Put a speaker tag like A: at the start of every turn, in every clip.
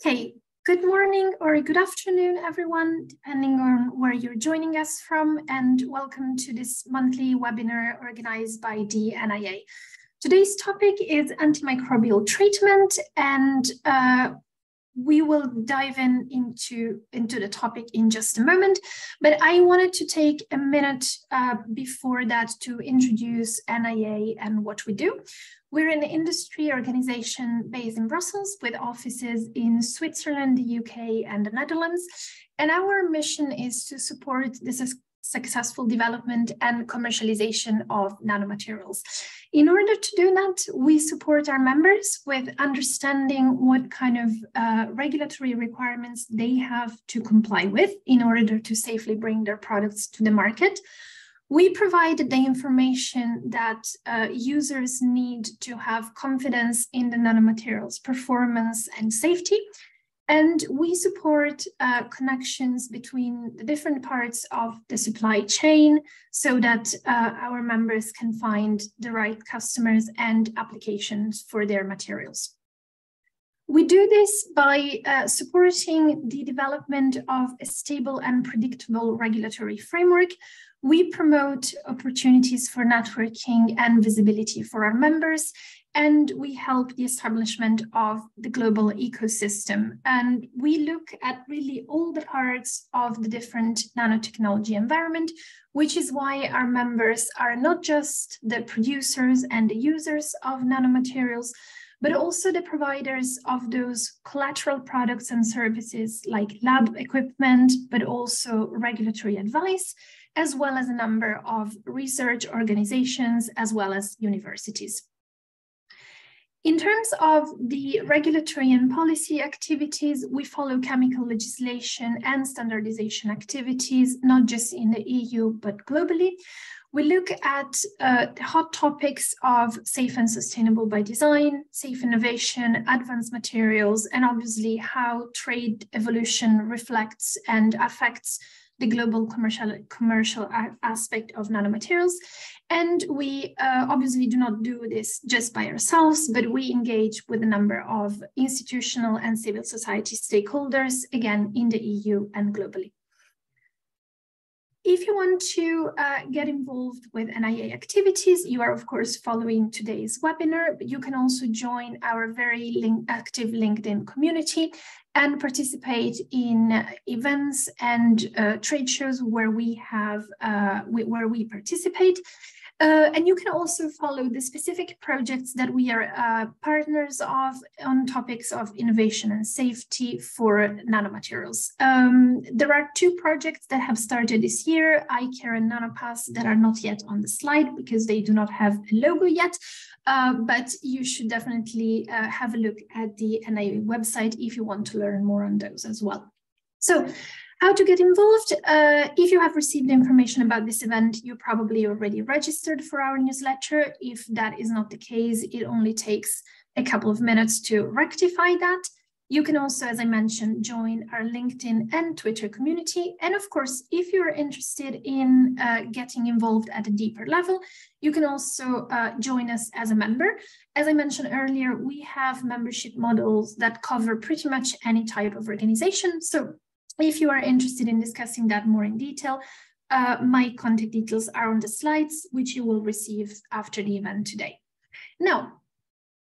A: Okay, good morning or good afternoon, everyone, depending on where you're joining us from, and welcome to this monthly webinar organized by the NIA. Today's topic is antimicrobial treatment, and uh, we will dive in into, into the topic in just a moment, but I wanted to take a minute uh, before that to introduce NIA and what we do. We're an industry organization based in Brussels with offices in Switzerland, the UK, and the Netherlands. And our mission is to support the successful development and commercialization of nanomaterials. In order to do that, we support our members with understanding what kind of uh, regulatory requirements they have to comply with in order to safely bring their products to the market. We provide the information that uh, users need to have confidence in the nanomaterials performance and safety and we support uh, connections between the different parts of the supply chain so that uh, our members can find the right customers and applications for their materials. We do this by uh, supporting the development of a stable and predictable regulatory framework. We promote opportunities for networking and visibility for our members, and we help the establishment of the global ecosystem. And we look at really all the parts of the different nanotechnology environment, which is why our members are not just the producers and the users of nanomaterials, but also the providers of those collateral products and services like lab equipment, but also regulatory advice, as well as a number of research organizations, as well as universities. In terms of the regulatory and policy activities, we follow chemical legislation and standardization activities, not just in the EU, but globally. We look at uh, the hot topics of safe and sustainable by design, safe innovation, advanced materials, and obviously how trade evolution reflects and affects the global commercial, commercial aspect of nanomaterials. And we uh, obviously do not do this just by ourselves, but we engage with a number of institutional and civil society stakeholders, again, in the EU and globally. If you want to uh, get involved with NIA activities, you are of course following today's webinar, but you can also join our very link active LinkedIn community and participate in events and uh, trade shows where we have uh, where we participate. Uh, and you can also follow the specific projects that we are uh, partners of on topics of innovation and safety for nanomaterials. Um, there are two projects that have started this year, iCare and NanoPass, that are not yet on the slide because they do not have a logo yet, uh, but you should definitely uh, have a look at the NIA website if you want to learn more on those as well. So how to get involved? Uh, if you have received information about this event, you probably already registered for our newsletter. If that is not the case, it only takes a couple of minutes to rectify that. You can also, as I mentioned, join our LinkedIn and Twitter community. And of course, if you're interested in uh, getting involved at a deeper level, you can also uh, join us as a member. As I mentioned earlier, we have membership models that cover pretty much any type of organization. So if you are interested in discussing that more in detail, uh, my contact details are on the slides, which you will receive after the event today. Now,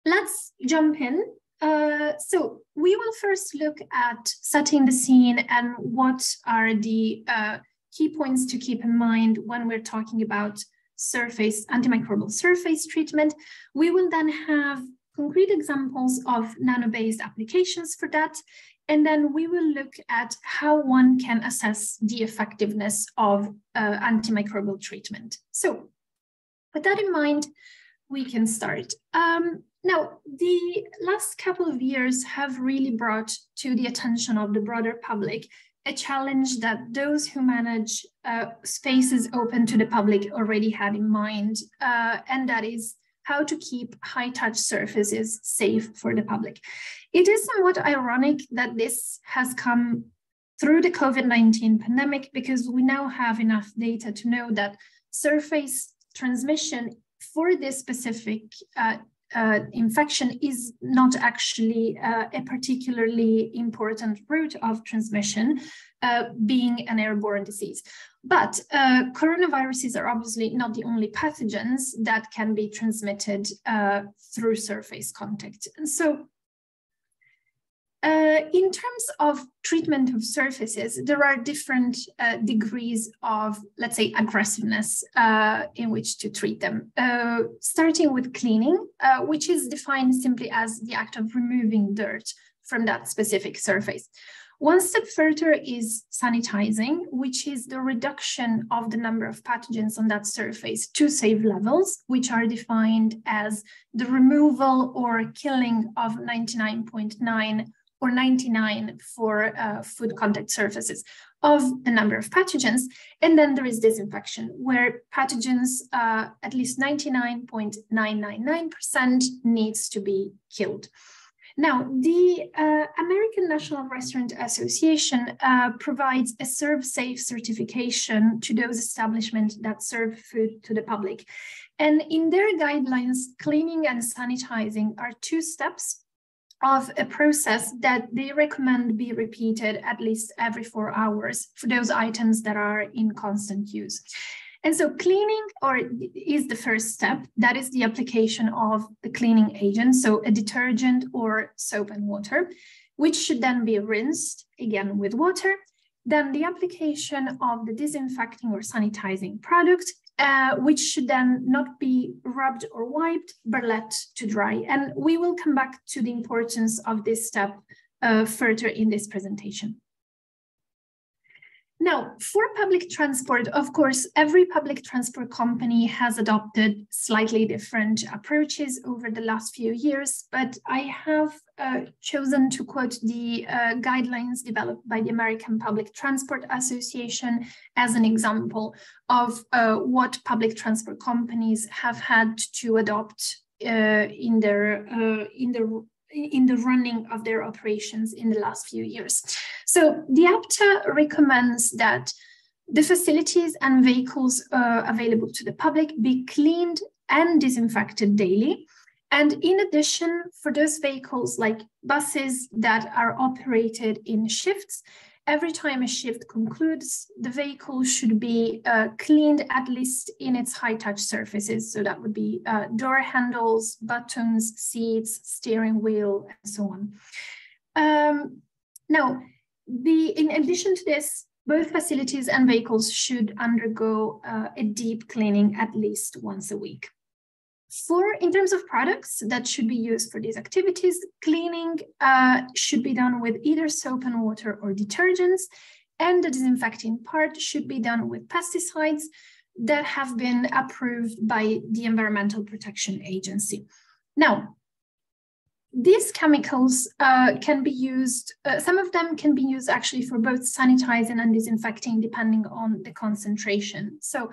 A: let's jump in. Uh, so we will first look at setting the scene and what are the uh, key points to keep in mind when we're talking about surface antimicrobial surface treatment. We will then have concrete examples of nano-based applications for that. And then we will look at how one can assess the effectiveness of uh, antimicrobial treatment. So with that in mind, we can start. Um, now, the last couple of years have really brought to the attention of the broader public a challenge that those who manage uh, spaces open to the public already had in mind, uh, and that is how to keep high touch surfaces safe for the public. It is somewhat ironic that this has come through the COVID 19 pandemic because we now have enough data to know that surface transmission for this specific uh, uh, infection is not actually uh, a particularly important route of transmission, uh, being an airborne disease. But uh, coronaviruses are obviously not the only pathogens that can be transmitted uh, through surface contact. And so uh, in terms of treatment of surfaces, there are different uh, degrees of, let's say, aggressiveness uh, in which to treat them. Uh, starting with cleaning, uh, which is defined simply as the act of removing dirt from that specific surface. One step further is sanitizing, which is the reduction of the number of pathogens on that surface to safe levels, which are defined as the removal or killing of 99.9 or 99 for uh, food contact surfaces of a number of pathogens. And then there is disinfection, where pathogens, uh, at least 99.999% needs to be killed. Now, the uh, American National Restaurant Association uh, provides a ServSafe certification to those establishments that serve food to the public. And in their guidelines, cleaning and sanitizing are two steps of a process that they recommend be repeated at least every four hours for those items that are in constant use. And so cleaning or is the first step. That is the application of the cleaning agent, so a detergent or soap and water, which should then be rinsed again with water. Then the application of the disinfecting or sanitizing product uh, which should then not be rubbed or wiped, but let to dry. And we will come back to the importance of this step uh, further in this presentation. Now, for public transport, of course, every public transport company has adopted slightly different approaches over the last few years, but I have uh, chosen to quote the uh, guidelines developed by the American Public Transport Association as an example of uh, what public transport companies have had to adopt uh, in their uh, in their in the running of their operations in the last few years. So the APTA recommends that the facilities and vehicles uh, available to the public be cleaned and disinfected daily. And in addition, for those vehicles like buses that are operated in shifts, every time a shift concludes, the vehicle should be uh, cleaned at least in its high touch surfaces. So that would be uh, door handles, buttons, seats, steering wheel, and so on. Um, now, the, in addition to this, both facilities and vehicles should undergo uh, a deep cleaning at least once a week. For in terms of products that should be used for these activities, cleaning uh, should be done with either soap and water or detergents, and the disinfecting part should be done with pesticides that have been approved by the Environmental Protection Agency. Now, these chemicals uh, can be used, uh, some of them can be used actually for both sanitizing and disinfecting depending on the concentration. So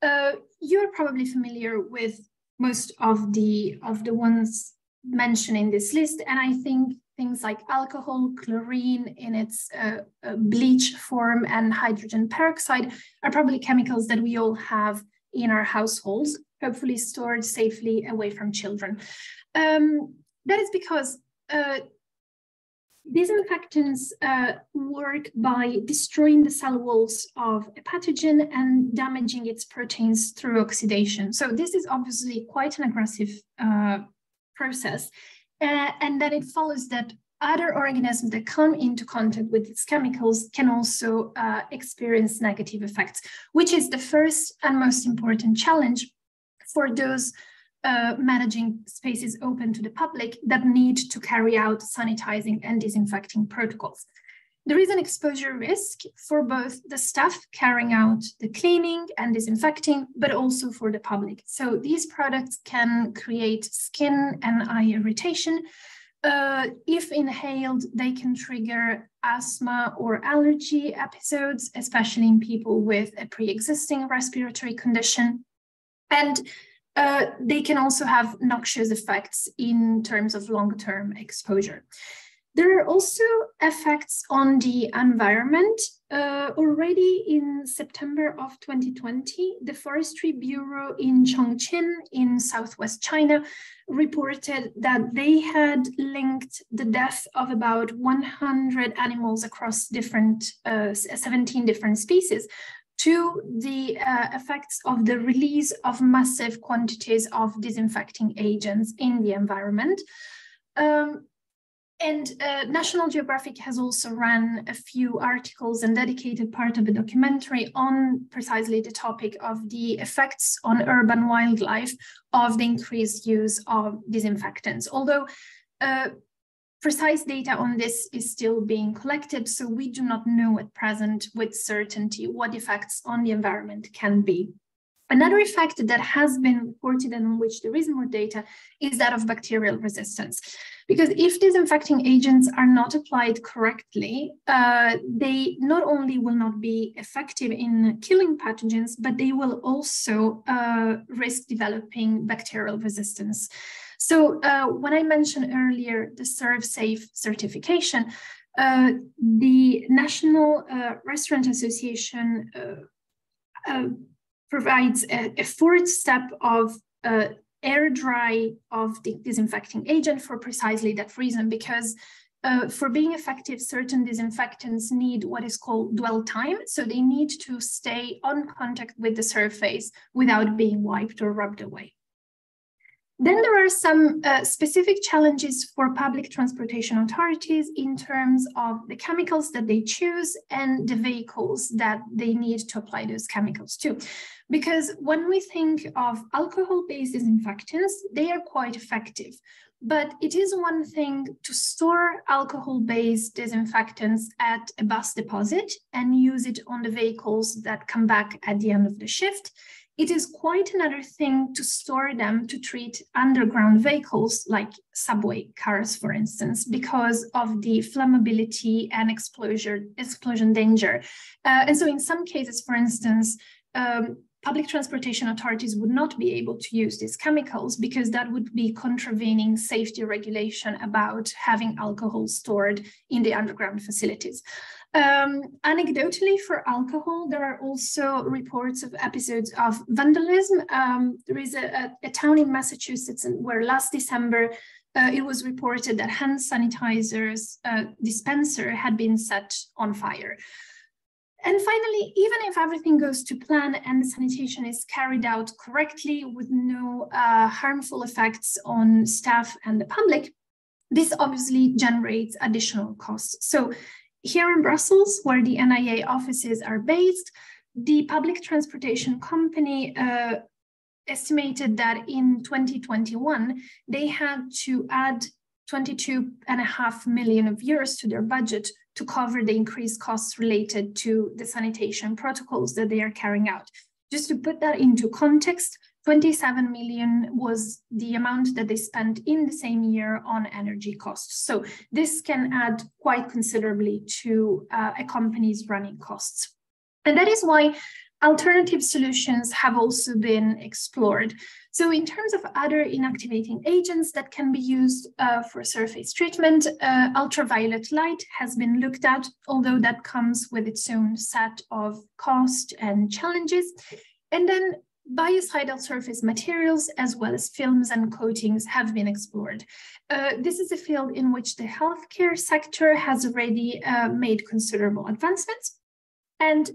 A: uh, you're probably familiar with most of the of the ones mentioned in this list. And i think things like alcohol chlorine in its uh, uh, bleach form and hydrogen peroxide are probably chemicals that we all have in our households hopefully stored safely away from children. Um, that is because uh, Disinfectants uh, work by destroying the cell walls of a pathogen and damaging its proteins through oxidation. So this is obviously quite an aggressive uh, process. Uh, and then it follows that other organisms that come into contact with these chemicals can also uh, experience negative effects, which is the first and most important challenge for those uh, managing spaces open to the public that need to carry out sanitizing and disinfecting protocols. There is an exposure risk for both the staff carrying out the cleaning and disinfecting, but also for the public. So these products can create skin and eye irritation. Uh, if inhaled, they can trigger asthma or allergy episodes, especially in people with a pre-existing respiratory condition. And uh, they can also have noxious effects in terms of long-term exposure. There are also effects on the environment. Uh, already in September of 2020, the Forestry Bureau in Chongqing in southwest China reported that they had linked the death of about 100 animals across different uh, 17 different species to the uh, effects of the release of massive quantities of disinfecting agents in the environment. Um, and uh, National Geographic has also run a few articles and dedicated part of a documentary on precisely the topic of the effects on urban wildlife of the increased use of disinfectants. Although uh, precise data on this is still being collected, so we do not know at present with certainty what effects on the environment can be. Another effect that has been reported and on which there is more data is that of bacterial resistance. Because if disinfecting agents are not applied correctly, uh, they not only will not be effective in killing pathogens, but they will also uh, risk developing bacterial resistance. So uh, when I mentioned earlier the ServSafe certification, uh, the National uh, Restaurant Association uh, provides a, a, fourth step of air dry of the disinfecting agent for precisely that reason, because uh, for being effective, certain disinfectants need what is called dwell time. So they need to stay on contact with the surface without being wiped or rubbed away. Then there are some uh, specific challenges for public transportation authorities in terms of the chemicals that they choose and the vehicles that they need to apply those chemicals to. Because when we think of alcohol-based disinfectants, they are quite effective. But it is one thing to store alcohol-based disinfectants at a bus deposit and use it on the vehicles that come back at the end of the shift. It is quite another thing to store them to treat underground vehicles like subway cars, for instance, because of the flammability and explosion, danger. Uh, and so in some cases, for instance, um, public transportation authorities would not be able to use these chemicals because that would be contravening safety regulation about having alcohol stored in the underground facilities. Um, anecdotally, for alcohol, there are also reports of episodes of vandalism. Um, there is a, a, a, town in Massachusetts where last December uh, it was reported that hand sanitizers uh, dispenser had been set on fire. And finally, even if everything goes to plan and the sanitation is carried out correctly with no uh, harmful effects on staff and the public, this obviously generates additional costs. So here in Brussels, where the NIA offices are based, the public transportation company uh, estimated that in 2021, they had to add 22 and a half million of euros to their budget to cover the increased costs related to the sanitation protocols that they are carrying out. Just to put that into context, 27 million was the amount that they spent in the same year on energy costs. So this can add quite considerably to uh, a company's running costs. And that is why alternative solutions have also been explored. So in terms of other inactivating agents that can be used uh, for surface treatment, uh, ultraviolet light has been looked at, although that comes with its own set of cost and challenges. And then biocidal surface materials as well as films and coatings have been explored. Uh, this is a field in which the healthcare sector has already uh, made considerable advancements. And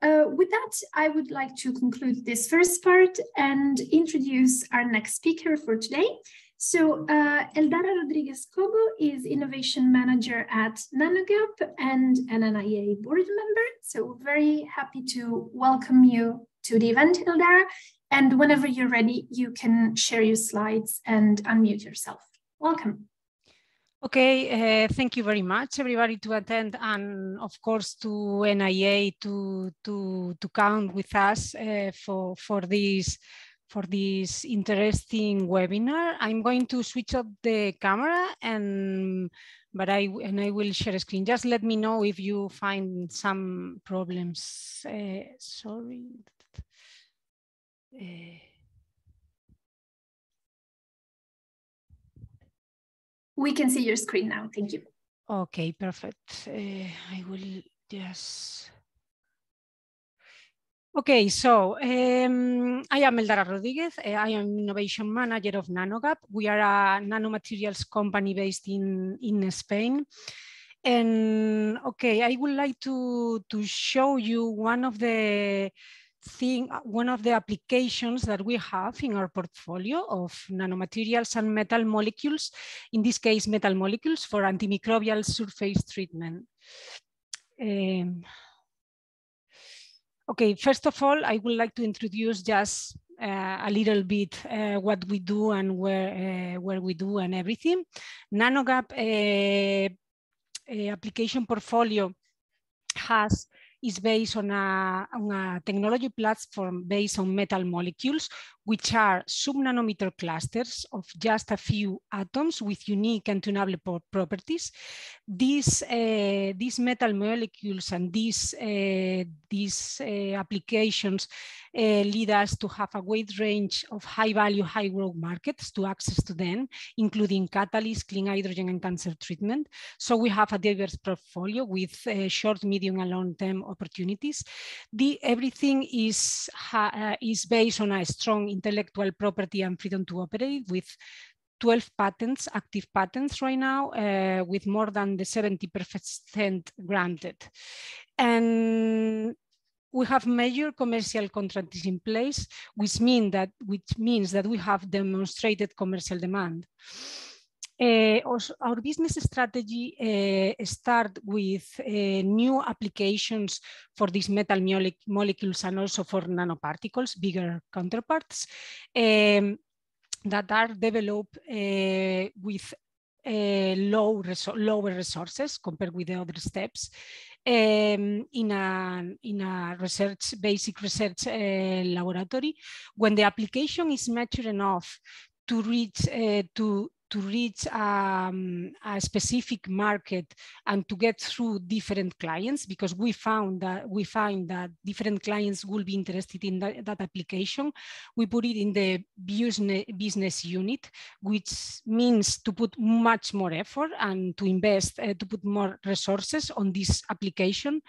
A: uh, with that, I would like to conclude this first part and introduce our next speaker for today. So uh, Eldara Rodriguez Cobo is Innovation Manager at NanoGap and an NIA board member. So very happy to welcome you to the event, Eldara. And whenever you're ready, you can share your slides and unmute yourself. Welcome.
B: Okay, uh, thank you very much, everybody, to attend, and of course to NIA to to to count with us uh, for for this for this interesting webinar. I'm going to switch off the camera and but I and I will share a screen. Just let me know if you find some problems. Uh, sorry.
A: Eh, we can see your screen now. Thank you.
B: Okay, perfect. Uh, I will just. Okay, so um, I am Eldara Rodriguez. Uh, I am Innovation Manager of NanoGap. We are a nanomaterials company based in, in Spain. And okay, I would like to, to show you one of the thing, one of the applications that we have in our portfolio of nanomaterials and metal molecules, in this case, metal molecules for antimicrobial surface treatment. Um, okay, first of all, I would like to introduce just uh, a little bit uh, what we do and where, uh, where we do and everything. NanoGap uh, uh, application portfolio has is based on a, on a technology platform based on metal molecules, which are sub-nanometer clusters of just a few atoms with unique and tunable properties. These, uh, these metal molecules and these, uh, these uh, applications lead us to have a wide range of high-value, high-growth markets to access to them, including catalysts, clean hydrogen, and cancer treatment. So we have a diverse portfolio with short, medium, and long-term opportunities. The, everything is, is based on a strong intellectual property and freedom to operate with 12 patents, active patents right now, uh, with more than the 70% granted. And we have major commercial contracts in place, which, mean that, which means that we have demonstrated commercial demand. Uh, our business strategy uh, start with uh, new applications for these metal molecules and also for nanoparticles, bigger counterparts, um, that are developed with low resor lower resources compared with the other steps um, in, a, in a research, basic research uh, laboratory. When the application is mature enough to reach, uh, to, to reach um, a specific market and to get through different clients because we found that we find that different clients will be interested in that, that application. We put it in the business, business unit, which means to put much more effort and to invest, uh, to put more resources on this application.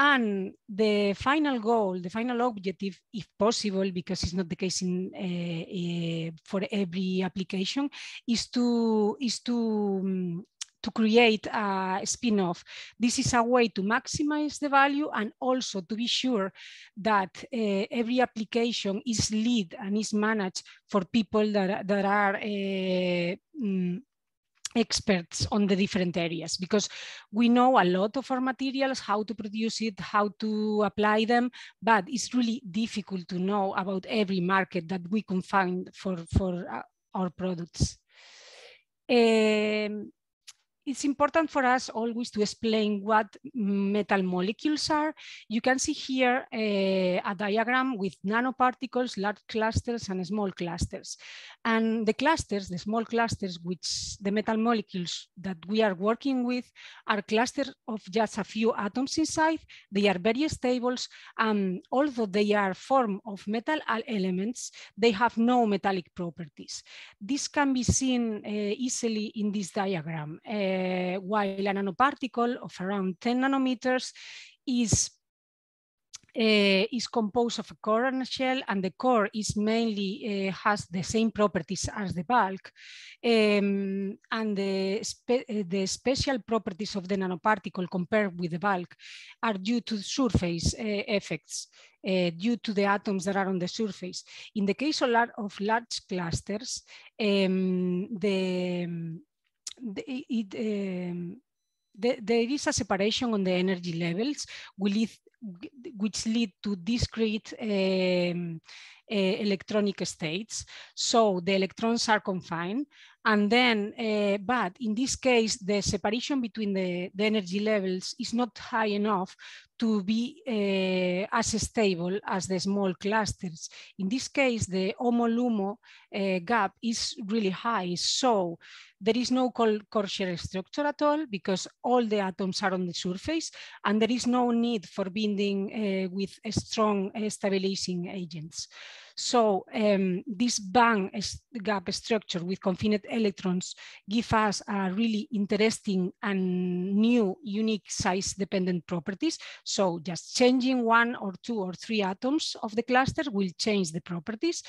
B: And the final goal, the final objective, if possible, because it's not the case in, uh, uh, for every application, is to, is to, um, to create a spin-off. This is a way to maximize the value and also to be sure that uh, every application is lead and is managed for people that, that are uh, mm, experts on the different areas because we know a lot of our materials, how to produce it, how to apply them, but it's really difficult to know about every market that we can find for, for uh, our products. Um, it's important for us always to explain what metal molecules are. You can see here a, a diagram with nanoparticles, large clusters, and small clusters. And the clusters, the small clusters, which the metal molecules that we are working with are clusters of just a few atoms inside. They are very stable. And although they are form of metal elements, they have no metallic properties. This can be seen uh, easily in this diagram. Uh, uh, while a nanoparticle of around 10 nanometers is uh, is composed of a core and a shell, and the core is mainly uh, has the same properties as the bulk. Um, and the, spe the special properties of the nanoparticle compared with the bulk are due to surface uh, effects, due to the atoms that are on the surface. In the case of large clusters, um, the it, um, the, there is a separation on the energy levels which lead to discrete um, uh, electronic states. So the electrons are confined. And then, uh, but in this case, the separation between the, the energy levels is not high enough to be uh, as stable as the small clusters. In this case, the HOMO-LUMO uh, gap is really high. So there is no core shell structure at all because all the atoms are on the surface and there is no need for binding uh, with strong uh, stabilizing agents. So um, this band gap structure with confined electrons give us a really interesting and new unique size dependent properties. So just changing one or two or three atoms of the cluster will change the properties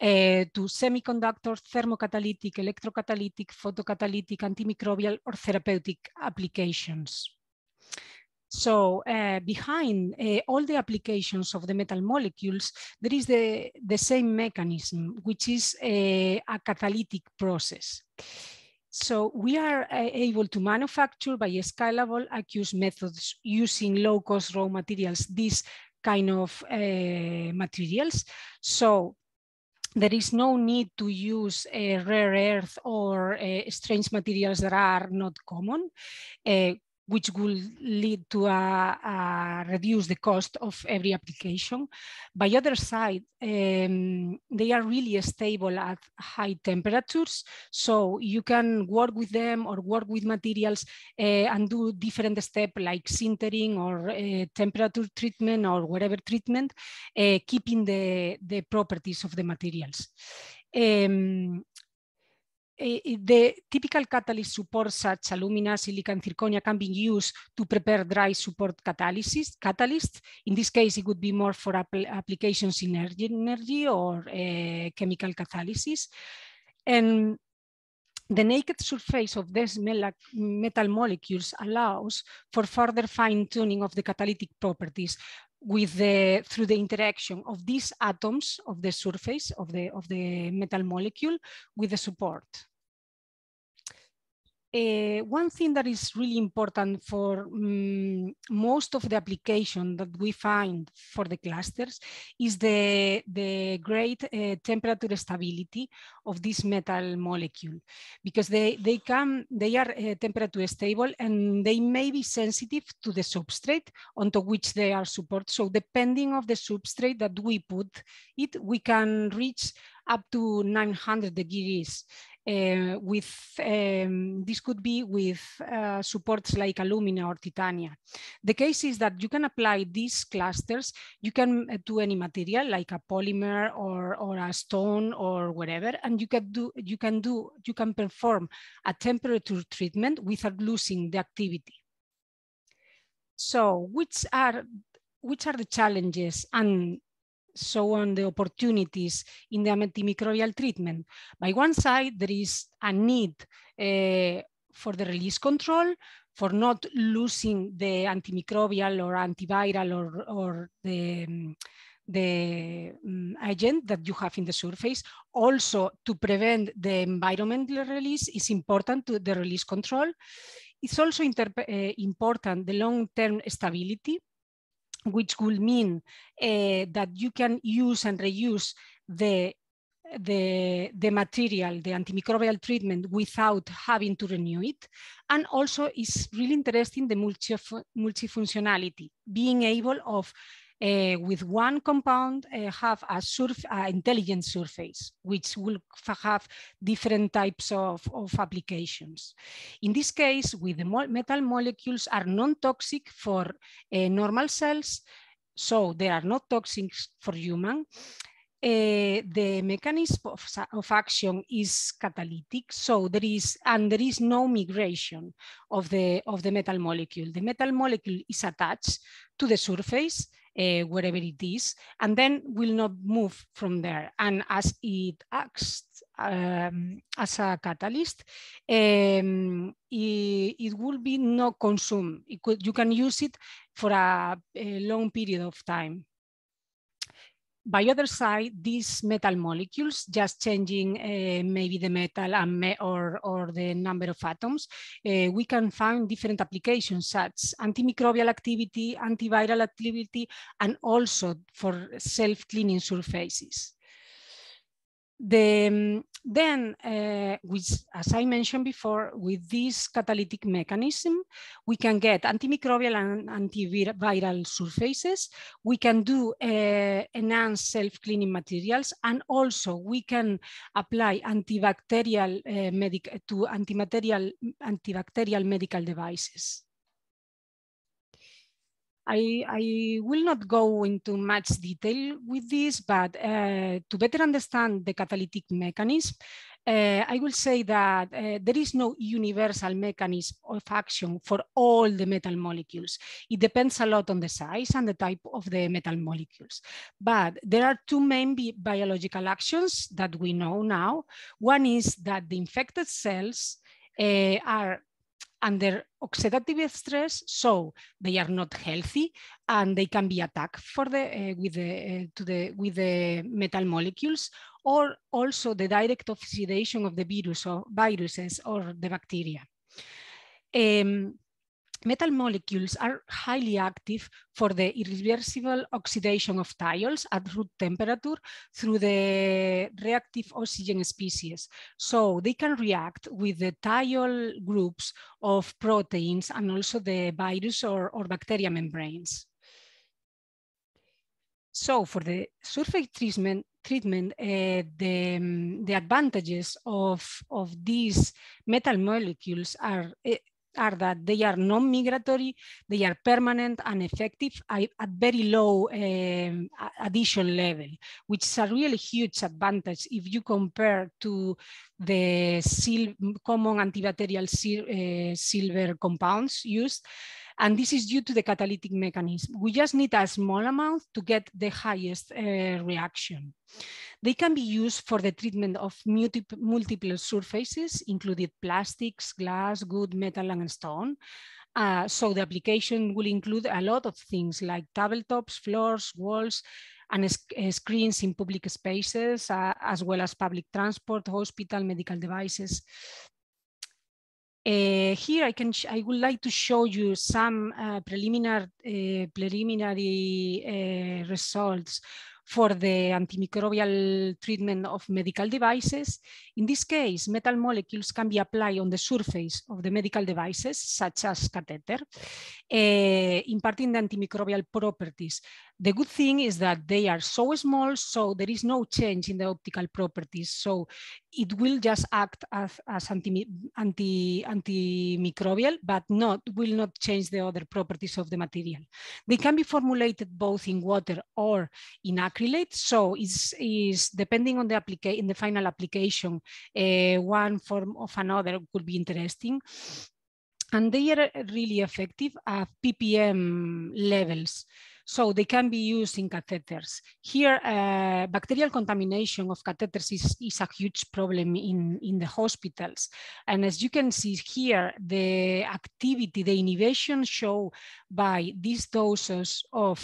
B: uh, to semiconductor, thermocatalytic, electrocatalytic, photocatalytic, antimicrobial, or therapeutic applications. So uh, behind uh, all the applications of the metal molecules, there is the, the same mechanism, which is a, a catalytic process. So we are uh, able to manufacture by scalable aqueous methods using low-cost raw materials, these kind of materials. So there is no need to use uh, rare earth or uh, strange materials that are not common. Uh, which will lead to a, a reduce the cost of every application. By other side, um, they are really stable at high temperatures. So you can work with them or work with materials uh, and do different steps like sintering or uh, temperature treatment or whatever treatment, uh, keeping the, the properties of the materials. Um, the typical catalyst support such alumina, silica, and zirconia can be used to prepare dry support catalysis, catalysts. In this case, it would be more for applications in energy, energy or uh, chemical catalysis. And the naked surface of these metal molecules allows for further fine-tuning of the catalytic properties with the through the interaction of these atoms of the surface of the of the metal molecule with the support. Uh, one thing that is really important for um, most of the application that we find for the clusters is the, the great uh, temperature stability of this metal molecule because they, they come, they are uh, temperature stable and they may be sensitive to the substrate onto which they are supported. So depending of the substrate that we put it, we can reach up to 900 degrees uh, with um, this could be with uh, supports like alumina or titania. The case is that you can apply these clusters, you can uh, do any material like a polymer or, or a stone or whatever, and you can do you can do you can perform a temperature treatment without losing the activity. So which are which are the challenges and so on the opportunities in the antimicrobial treatment. By one side, there is a need uh, for the release control, for not losing the antimicrobial or antiviral or, or the, the um, agent that you have in the surface. Also, to prevent the environmental release is important to the release control. It's also uh, important the long-term stability which will mean uh, that you can use and reuse the, the, the material, the antimicrobial treatment without having to renew it. And also is really interesting the multi multifunctionality, being able of uh, with one compound uh, have a surf, uh, intelligent surface, which will have different types of, of applications. In this case, with the mo metal molecules are non-toxic for uh, normal cells, so they are not toxic for human. Uh, the mechanism of, of, action is catalytic, so there is and there is no migration of the of the metal molecule. The metal molecule is attached to the surface uh, wherever it is, and then will not move from there. And as it acts um, as a catalyst, um, it, it, will be not consumed. Could, you can use it for a, a long period of time by other side, these metal molecules, just changing uh, maybe the metal and or, or the number of atoms, uh, we can find different applications such antimicrobial activity, antiviral activity, and also for self-cleaning surfaces. The, um, then, uh, with, as I mentioned before, with this catalytic mechanism, we can get antimicrobial and antiviral surfaces. We can do uh, enhanced self-cleaning materials, and also we can apply antibacterial uh, medic to antibacterial antibacterial medical devices. I, I, will not go into much detail with this, but uh, to better understand the catalytic mechanism, uh, I will say that uh, there is no universal mechanism of action for all the metal molecules. It depends a lot on the size and the type of the metal molecules. But there are two main bi biological actions that we know now. One is that the infected cells uh, are under oxidative stress, so they are not healthy and they can be attacked for the, uh, with, the, uh, to the, with the metal molecules, or also the direct oxidation of the virus or viruses or the bacteria. Um, metal molecules are highly active for the irreversible oxidation of thiols at room temperature through the reactive oxygen species. So they can react with the thiol groups of proteins and also the virus or, or bacteria membranes. So for the surface treatment, treatment uh, the, um, the advantages of, of these metal molecules are uh, are that they are non-migratory, they are permanent and effective at very low um, addition level, which is a really huge advantage if you compare to the sil common antibacterial sil uh, silver compounds used. And this is due to the catalytic mechanism. We just need a small amount to get the highest uh, reaction. They can be used for the treatment of multiple surfaces, including plastics, glass, wood, metal, and stone. Uh, so the application will include a lot of things like tabletops, floors, walls, and uh, screens in public spaces, uh, as well as public transport, hospital, medical devices. Uh, here I can I would like to show you some uh, preliminary uh, preliminary results for the antimicrobial treatment of medical devices. In this case, metal molecules can be applied on the surface of the medical devices, such as catheter, imparting the antimicrobial properties. The good thing is that they are so small, so there is no change in the optical properties. So it will just act as, as anti, anti, antimicrobial, but not will not change the other properties of the material. They can be formulated both in water or in acrylate. So it's, it's depending on the application, in the final application, uh, one form of another could be interesting. And they are really effective at ppm levels. So they can be used in catheters. Here, uh, bacterial contamination of catheters is, is a huge problem in, in the hospitals. And as you can see here, the activity, the inhibition shown by these doses of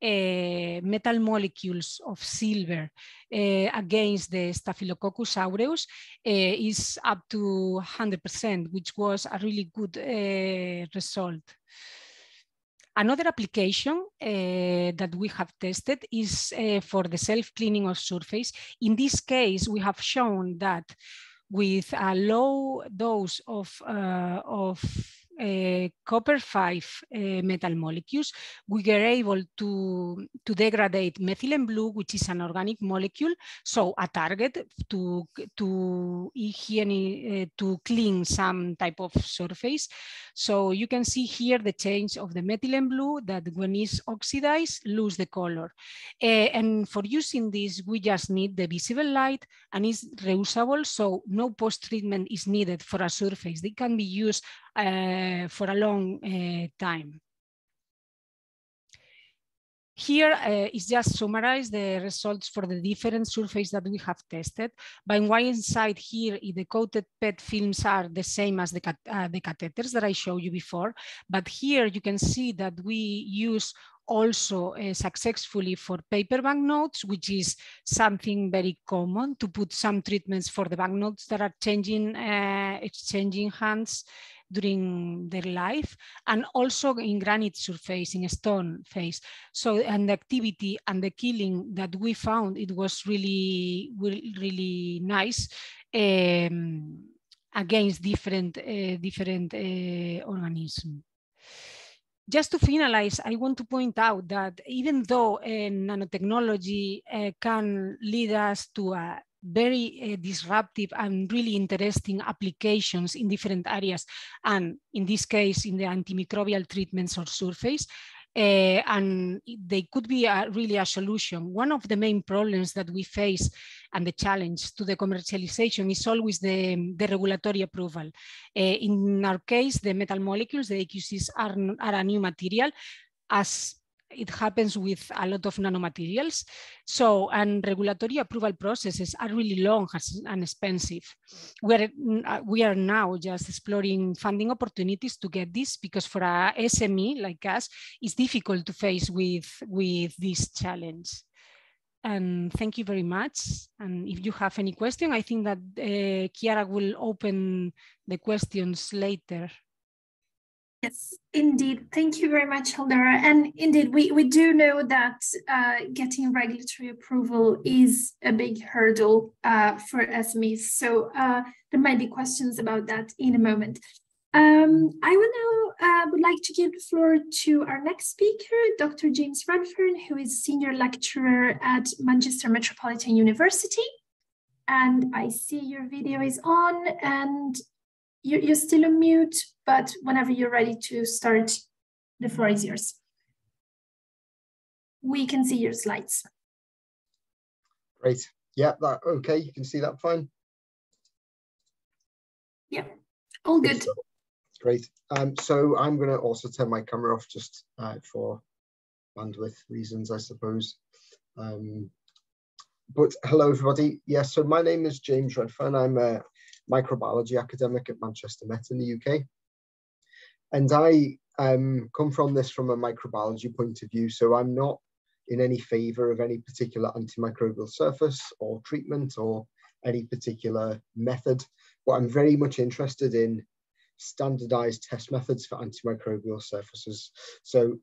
B: uh, metal molecules of silver uh, against the Staphylococcus aureus uh, is up to 100%, which was a really good result. Another application uh, that we have tested is uh, for the self-cleaning of surface. In this case, we have shown that with a low dose of, uh, of copper 5 uh, metal molecules, we were able to, to degrade methylene blue, which is an organic molecule, so a target to, to, uh, to clean some type of surface. So you can see here the change of the methylene blue that when it's oxidized, lose the color. And for using this, we just need the visible light and it's reusable, so no post-treatment is needed for a surface. They can be used uh, for a long uh, time. Here uh, is just summarize the results for the different surfaces that we have tested. By one side here, the coated PET films are the same as the, uh, the catheters that I showed you before. But here you can see that we use also uh, successfully for paper banknotes, which is something very common to put some treatments for the banknotes that are changing, exchanging hands during their life and also in granite surface, in stone face. So, and the activity and the killing that we found, it was really, really nice um, against different, uh, different uh, organisms. Just to finalize, I want to point out that even though uh, nanotechnology uh, can lead us to a very uh, disruptive and really interesting applications in different areas. And in this case, in the antimicrobial treatments or surface, uh, and they could be a, really a solution. One of the main problems that we face and the challenge to the commercialization is always the, the regulatory approval. Uh, in our case, the metal molecules, the AQCs are, are a new material as it happens with a lot of nanomaterials. So, and regulatory approval processes are really long and expensive. We're, we are now just exploring funding opportunities to get this because for a SME like us, it's difficult to face with, with this challenge. And thank you very much. And if you have any question, I think that uh, Chiara will open the questions later.
A: Yes, indeed. Thank you very much, Hildera. And indeed, we, we do know that uh, getting regulatory approval is a big hurdle uh, for SMEs. So uh, there might be questions about that in a moment. Um, I will now uh, would like to give the floor to our next speaker, Dr. James Redfern, who is senior lecturer at Manchester Metropolitan University. And I see your video is on and you're, you're still on mute, but whenever you're ready to start, the floor is yours. We can see your slides.
C: Great. Yeah, that okay. You can see that fine.
A: Yeah, all good.
C: Great. Um, so I'm going to also turn my camera off just uh, for bandwidth reasons, I suppose. Um, but hello, everybody. Yes, yeah, so my name is James Redfern. I'm a microbiology academic at Manchester Met in the UK. And I um, come from this from a microbiology point of view. So I'm not in any favor of any particular antimicrobial surface or treatment or any particular method, but I'm very much interested in standardized test methods for antimicrobial surfaces. So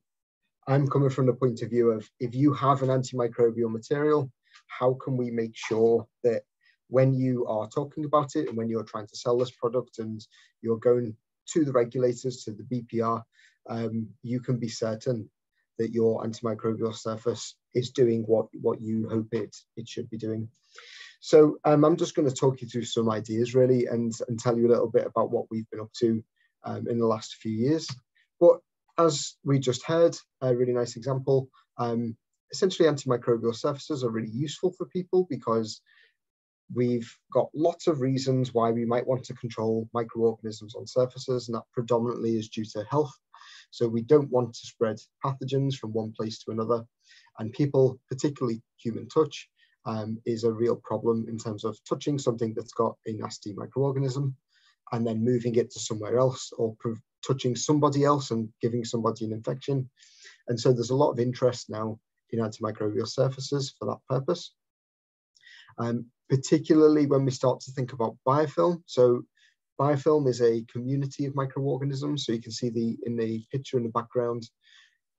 C: I'm coming from the point of view of if you have an antimicrobial material, how can we make sure that when you are talking about it and when you're trying to sell this product and you're going to the regulators, to the BPR, um, you can be certain that your antimicrobial surface is doing what, what you hope it, it should be doing. So um, I'm just going to talk you through some ideas really and, and tell you a little bit about what we've been up to um, in the last few years. But as we just heard, a really nice example, um, essentially antimicrobial surfaces are really useful for people because We've got lots of reasons why we might want to control microorganisms on surfaces, and that predominantly is due to health. So we don't want to spread pathogens from one place to another. And people, particularly human touch, um, is a real problem in terms of touching something that's got a nasty microorganism and then moving it to somewhere else or touching somebody else and giving somebody an infection. And so there's a lot of interest now in antimicrobial surfaces for that purpose. Um, particularly when we start to think about biofilm. So biofilm is a community of microorganisms. So you can see the in the picture in the background,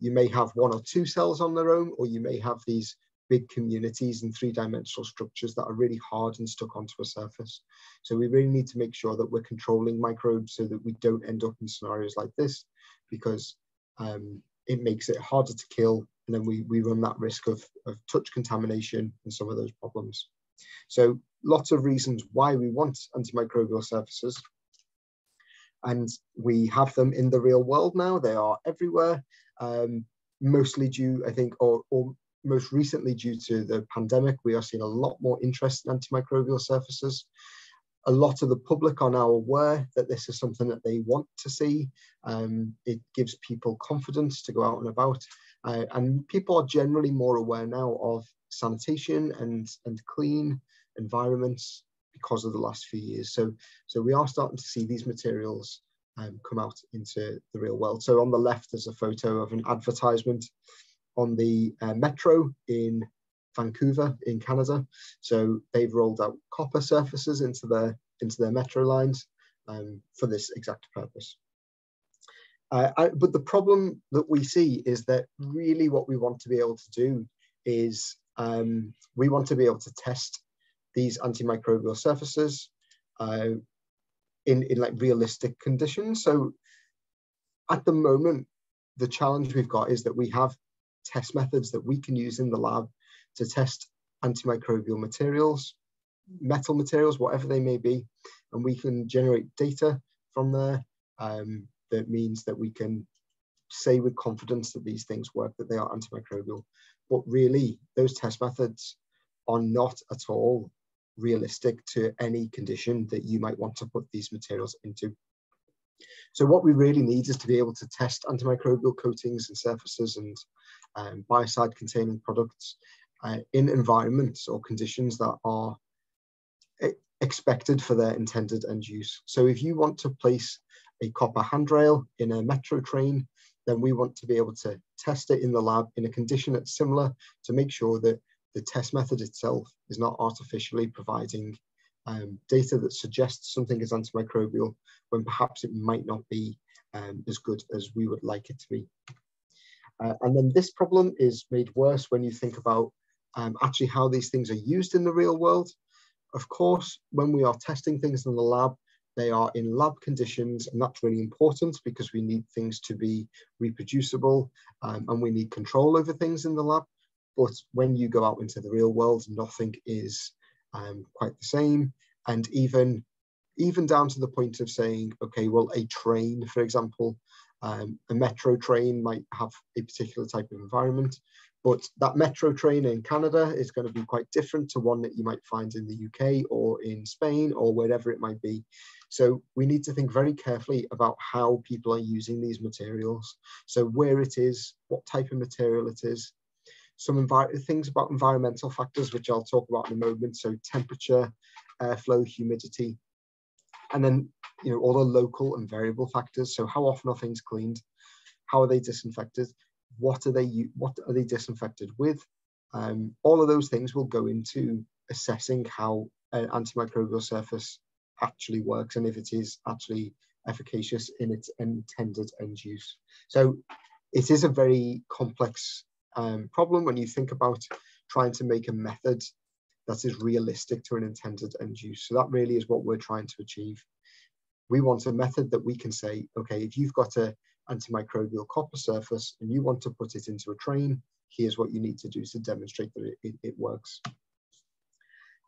C: you may have one or two cells on their own, or you may have these big communities and three-dimensional structures that are really hard and stuck onto a surface. So we really need to make sure that we're controlling microbes so that we don't end up in scenarios like this, because um, it makes it harder to kill, and then we, we run that risk of, of touch contamination and some of those problems. So lots of reasons why we want antimicrobial surfaces. And we have them in the real world now. They are everywhere, um, mostly due, I think, or, or most recently due to the pandemic, we are seeing a lot more interest in antimicrobial surfaces. A lot of the public are now aware that this is something that they want to see. Um, it gives people confidence to go out and about. Uh, and people are generally more aware now of sanitation and, and clean environments because of the last few years. So, so we are starting to see these materials um, come out into the real world. So on the left, there's a photo of an advertisement on the uh, metro in Vancouver in Canada. So they've rolled out copper surfaces into their into their metro lines um, for this exact purpose. Uh, I, but the problem that we see is that really what we want to be able to do is um, we want to be able to test these antimicrobial surfaces uh, in, in like realistic conditions. So at the moment, the challenge we've got is that we have test methods that we can use in the lab to test antimicrobial materials, metal materials, whatever they may be, and we can generate data from there um, that means that we can say with confidence that these things work, that they are antimicrobial. But really, those test methods are not at all realistic to any condition that you might want to put these materials into. So what we really need is to be able to test antimicrobial coatings and surfaces and um, biocide containing products uh, in environments or conditions that are expected for their intended end use. So if you want to place a copper handrail in a metro train, then we want to be able to test it in the lab in a condition that's similar to make sure that the test method itself is not artificially providing um, data that suggests something is antimicrobial when perhaps it might not be um, as good as we would like it to be. Uh, and then this problem is made worse when you think about um, actually how these things are used in the real world. Of course, when we are testing things in the lab, they are in lab conditions, and that's really important because we need things to be reproducible um, and we need control over things in the lab. But when you go out into the real world, nothing is um, quite the same. And even, even down to the point of saying, okay, well, a train, for example, um, a metro train might have a particular type of environment, but that metro train in Canada is going to be quite different to one that you might find in the UK or in Spain or wherever it might be. So we need to think very carefully about how people are using these materials. So where it is, what type of material it is, some things about environmental factors, which I'll talk about in a moment. So temperature, airflow, humidity, and then you know all the local and variable factors. So how often are things cleaned? How are they disinfected? What are they what are they disinfected with? Um, all of those things will go into assessing how an antimicrobial surface actually works and if it is actually efficacious in its intended end use. So it is a very complex um, problem when you think about trying to make a method that is realistic to an intended end use. So that really is what we're trying to achieve. We want a method that we can say okay if you've got a antimicrobial copper surface and you want to put it into a train, here's what you need to do to demonstrate that it, it, it works.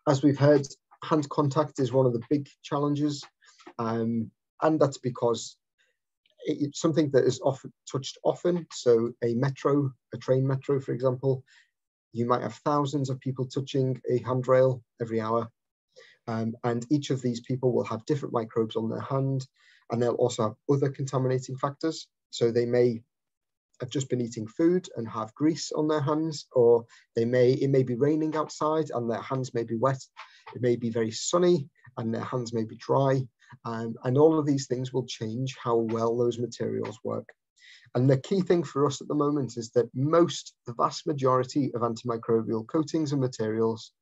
C: As we've heard, hand contact is one of the big challenges. Um, and that's because it's something that is often touched often. So a metro, a train metro, for example, you might have thousands of people touching a handrail every hour. Um, and each of these people will have different microbes on their hand and they'll also have other contaminating factors. So they may have just been eating food and have grease on their hands, or they may it may be raining outside and their hands may be wet. It may be very sunny and their hands may be dry. Um, and all of these things will change how well those materials work. And the key thing for us at the moment is that most, the vast majority of antimicrobial coatings and materials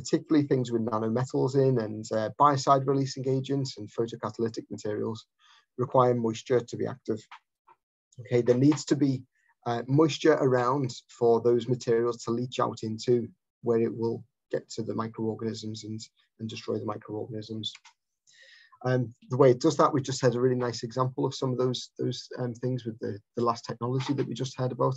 C: particularly things with nanometals in and uh, biocide releasing agents and photocatalytic materials require moisture to be active. Okay, there needs to be uh, moisture around for those materials to leach out into where it will get to the microorganisms and, and destroy the microorganisms. Um, the way it does that, we just had a really nice example of some of those, those um, things with the, the last technology that we just heard about.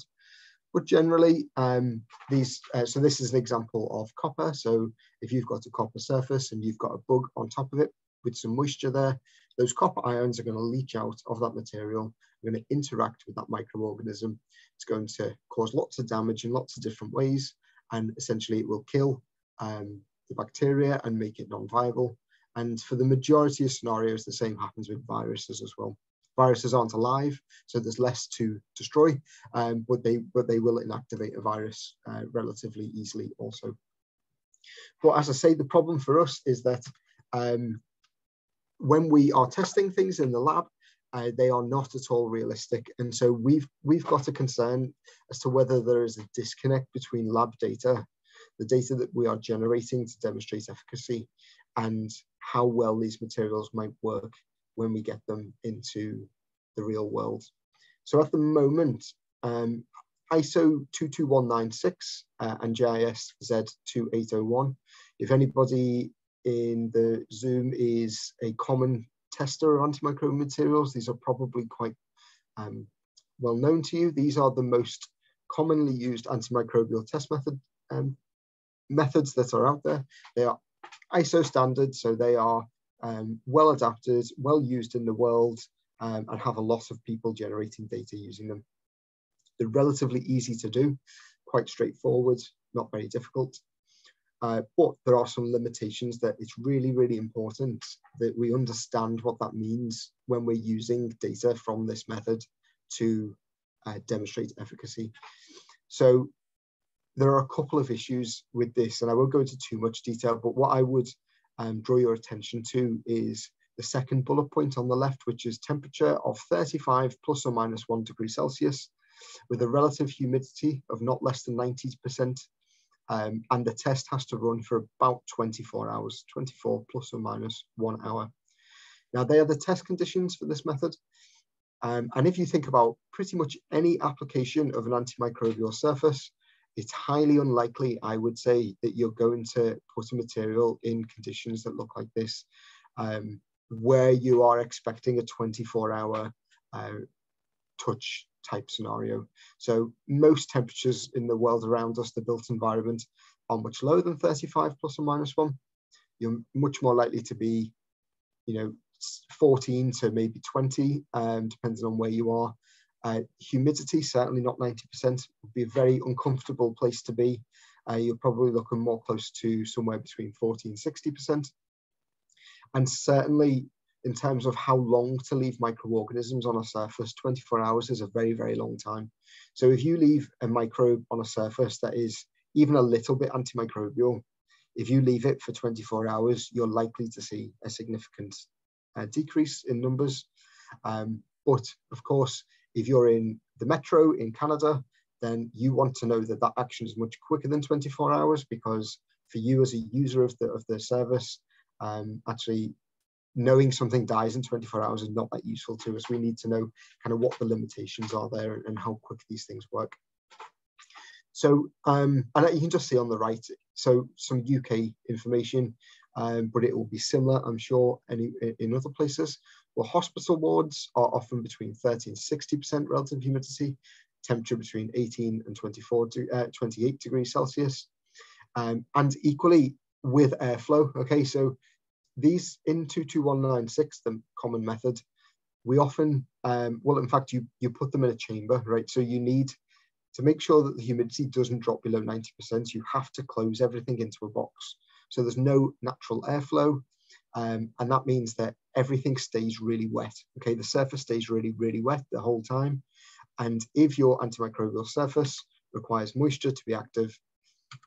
C: But generally, um, these, uh, so this is an example of copper. So if you've got a copper surface and you've got a bug on top of it with some moisture there, those copper ions are going to leach out of that material, are going to interact with that microorganism. It's going to cause lots of damage in lots of different ways. And essentially it will kill um, the bacteria and make it non-viable. And for the majority of scenarios, the same happens with viruses as well viruses aren't alive, so there's less to destroy, um, but they but they will inactivate a virus uh, relatively easily also. But as I say, the problem for us is that um, when we are testing things in the lab, uh, they are not at all realistic. And so we've, we've got a concern as to whether there is a disconnect between lab data, the data that we are generating to demonstrate efficacy, and how well these materials might work when we get them into the real world. So at the moment, um, ISO 22196 uh, and JIS Z2801, if anybody in the Zoom is a common tester of antimicrobial materials. These are probably quite um, well known to you. These are the most commonly used antimicrobial test method um, methods that are out there. They are ISO standard, so they are um, well adapted, well used in the world, um, and have a lot of people generating data using them. They're relatively easy to do, quite straightforward, not very difficult. Uh, but there are some limitations that it's really, really important that we understand what that means when we're using data from this method to uh, demonstrate efficacy. So there are a couple of issues with this, and I won't go into too much detail, but what I would um, draw your attention to is the second bullet point on the left, which is temperature of 35 plus or minus one degree Celsius with a relative humidity of not less than 90% um, and the test has to run for about 24 hours, 24 plus or minus one hour. Now they are the test conditions for this method. Um, and if you think about pretty much any application of an antimicrobial surface, it's highly unlikely, I would say, that you're going to put a material in conditions that look like this, um, where you are expecting a 24 hour uh, touch type scenario. So most temperatures in the world around us, the built environment, are much lower than 35 plus or minus one. You're much more likely to be, you know, 14 to maybe 20, um, depending on where you are. Uh, humidity, certainly not 90%, would be a very uncomfortable place to be. Uh, you're probably looking more close to somewhere between 40 and 60%. And certainly in terms of how long to leave microorganisms on a surface, 24 hours is a very, very long time. So if you leave a microbe on a surface that is even a little bit antimicrobial, if you leave it for 24 hours, you're likely to see a significant uh, decrease in numbers. Um, but of course, if you're in the metro in Canada, then you want to know that that action is much quicker than 24 hours because for you as a user of the, of the service, um, actually knowing something dies in 24 hours is not that useful to us. We need to know kind of what the limitations are there and how quick these things work. So, um, and you can just see on the right, so some UK information, um, but it will be similar, I'm sure, any, in other places. Well, hospital wards are often between 30 and 60% relative humidity, temperature between 18 and 24 to, uh, 28 degrees Celsius. Um, and equally with airflow, okay, so these in 22196, the common method, we often, um, well, in fact, you, you put them in a chamber, right? So you need to make sure that the humidity doesn't drop below 90%, you have to close everything into a box. So there's no natural airflow. Um, and that means that everything stays really wet. Okay, the surface stays really, really wet the whole time. And if your antimicrobial surface requires moisture to be active,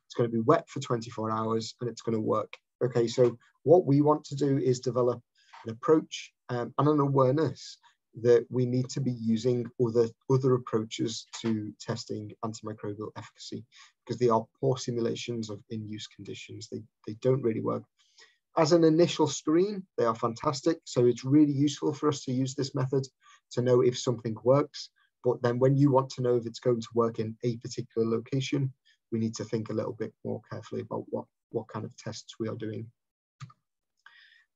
C: it's going to be wet for 24 hours and it's going to work. Okay, so what we want to do is develop an approach um, and an awareness that we need to be using other, other approaches to testing antimicrobial efficacy because they are poor simulations of in-use conditions. They, they don't really work. As an initial screen, they are fantastic. So it's really useful for us to use this method to know if something works. But then when you want to know if it's going to work in a particular location, we need to think a little bit more carefully about what, what kind of tests we are doing.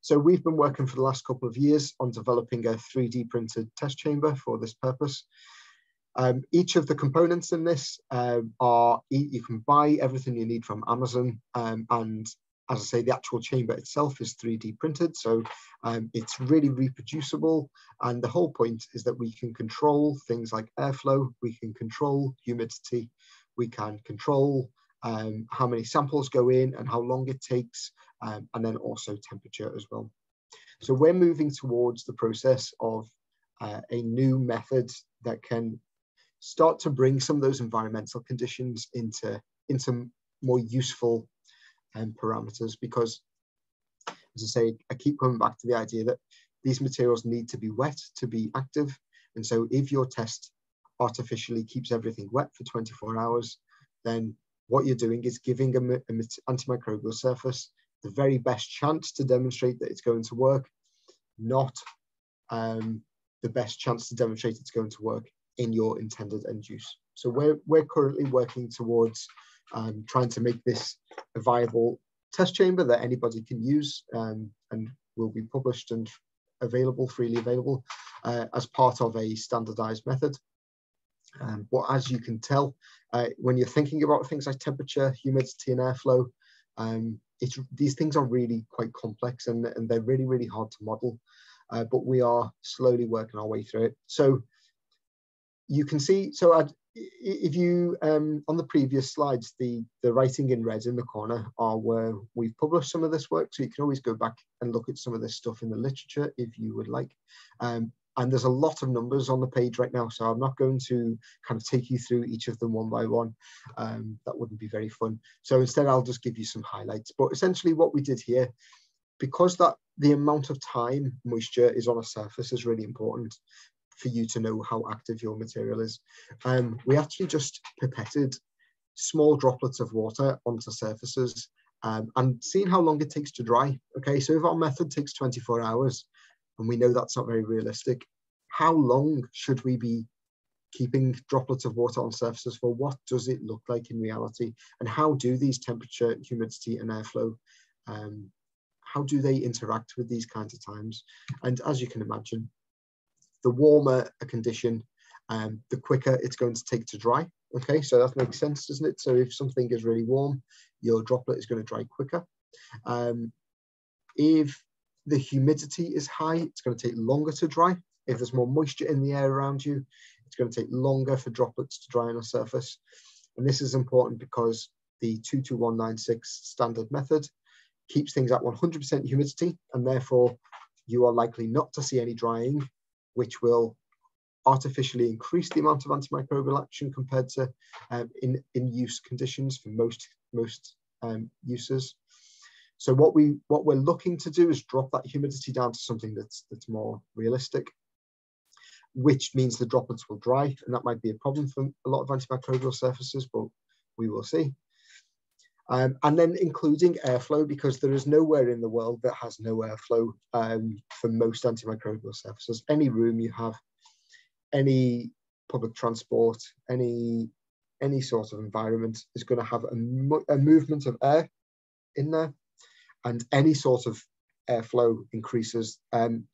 C: So we've been working for the last couple of years on developing a 3D printed test chamber for this purpose. Um, each of the components in this um, are, you can buy everything you need from Amazon um, and as I say, the actual chamber itself is 3D printed, so um, it's really reproducible. And the whole point is that we can control things like airflow, we can control humidity, we can control um, how many samples go in and how long it takes, um, and then also temperature as well. So we're moving towards the process of uh, a new method that can start to bring some of those environmental conditions into, into more useful um, parameters because, as I say, I keep coming back to the idea that these materials need to be wet to be active. And so if your test artificially keeps everything wet for 24 hours, then what you're doing is giving an antimicrobial surface the very best chance to demonstrate that it's going to work, not um, the best chance to demonstrate it's going to work in your intended end use. So we're, we're currently working towards um, trying to make this a viable test chamber that anybody can use um, and will be published and available, freely available, uh, as part of a standardized method. Um, but as you can tell, uh, when you're thinking about things like temperature, humidity, and airflow, um, these things are really quite complex and, and they're really, really hard to model. Uh, but we are slowly working our way through it. So you can see, so I'd, if you, um, on the previous slides, the, the writing in red in the corner are where we've published some of this work. So you can always go back and look at some of this stuff in the literature if you would like. Um, and there's a lot of numbers on the page right now, so I'm not going to kind of take you through each of them one by one. Um, that wouldn't be very fun. So instead, I'll just give you some highlights. But essentially what we did here, because that the amount of time moisture is on a surface is really important for you to know how active your material is. Um, we actually just pipetted small droplets of water onto surfaces um, and seeing how long it takes to dry. Okay, so if our method takes 24 hours, and we know that's not very realistic, how long should we be keeping droplets of water on surfaces for? What does it look like in reality? And how do these temperature, humidity, and airflow um, how do they interact with these kinds of times? And as you can imagine, the warmer a condition, um, the quicker it's going to take to dry. Okay, so that makes sense, doesn't it? So if something is really warm, your droplet is going to dry quicker. Um, if the humidity is high, it's going to take longer to dry. If there's more moisture in the air around you, it's going to take longer for droplets to dry on a surface. And this is important because the 22196 standard method keeps things at 100% humidity, and therefore you are likely not to see any drying, which will artificially increase the amount of antimicrobial action compared to um, in, in use conditions for most, most um, uses. So what we what we're looking to do is drop that humidity down to something that's that's more realistic, which means the droplets will dry, and that might be a problem for a lot of antimicrobial surfaces, but we will see. Um, and then including airflow, because there is nowhere in the world that has no airflow um, for most antimicrobial surfaces. Any room you have, any public transport, any any sort of environment is going to have a, mo a movement of air in there, and any sort of airflow increases um,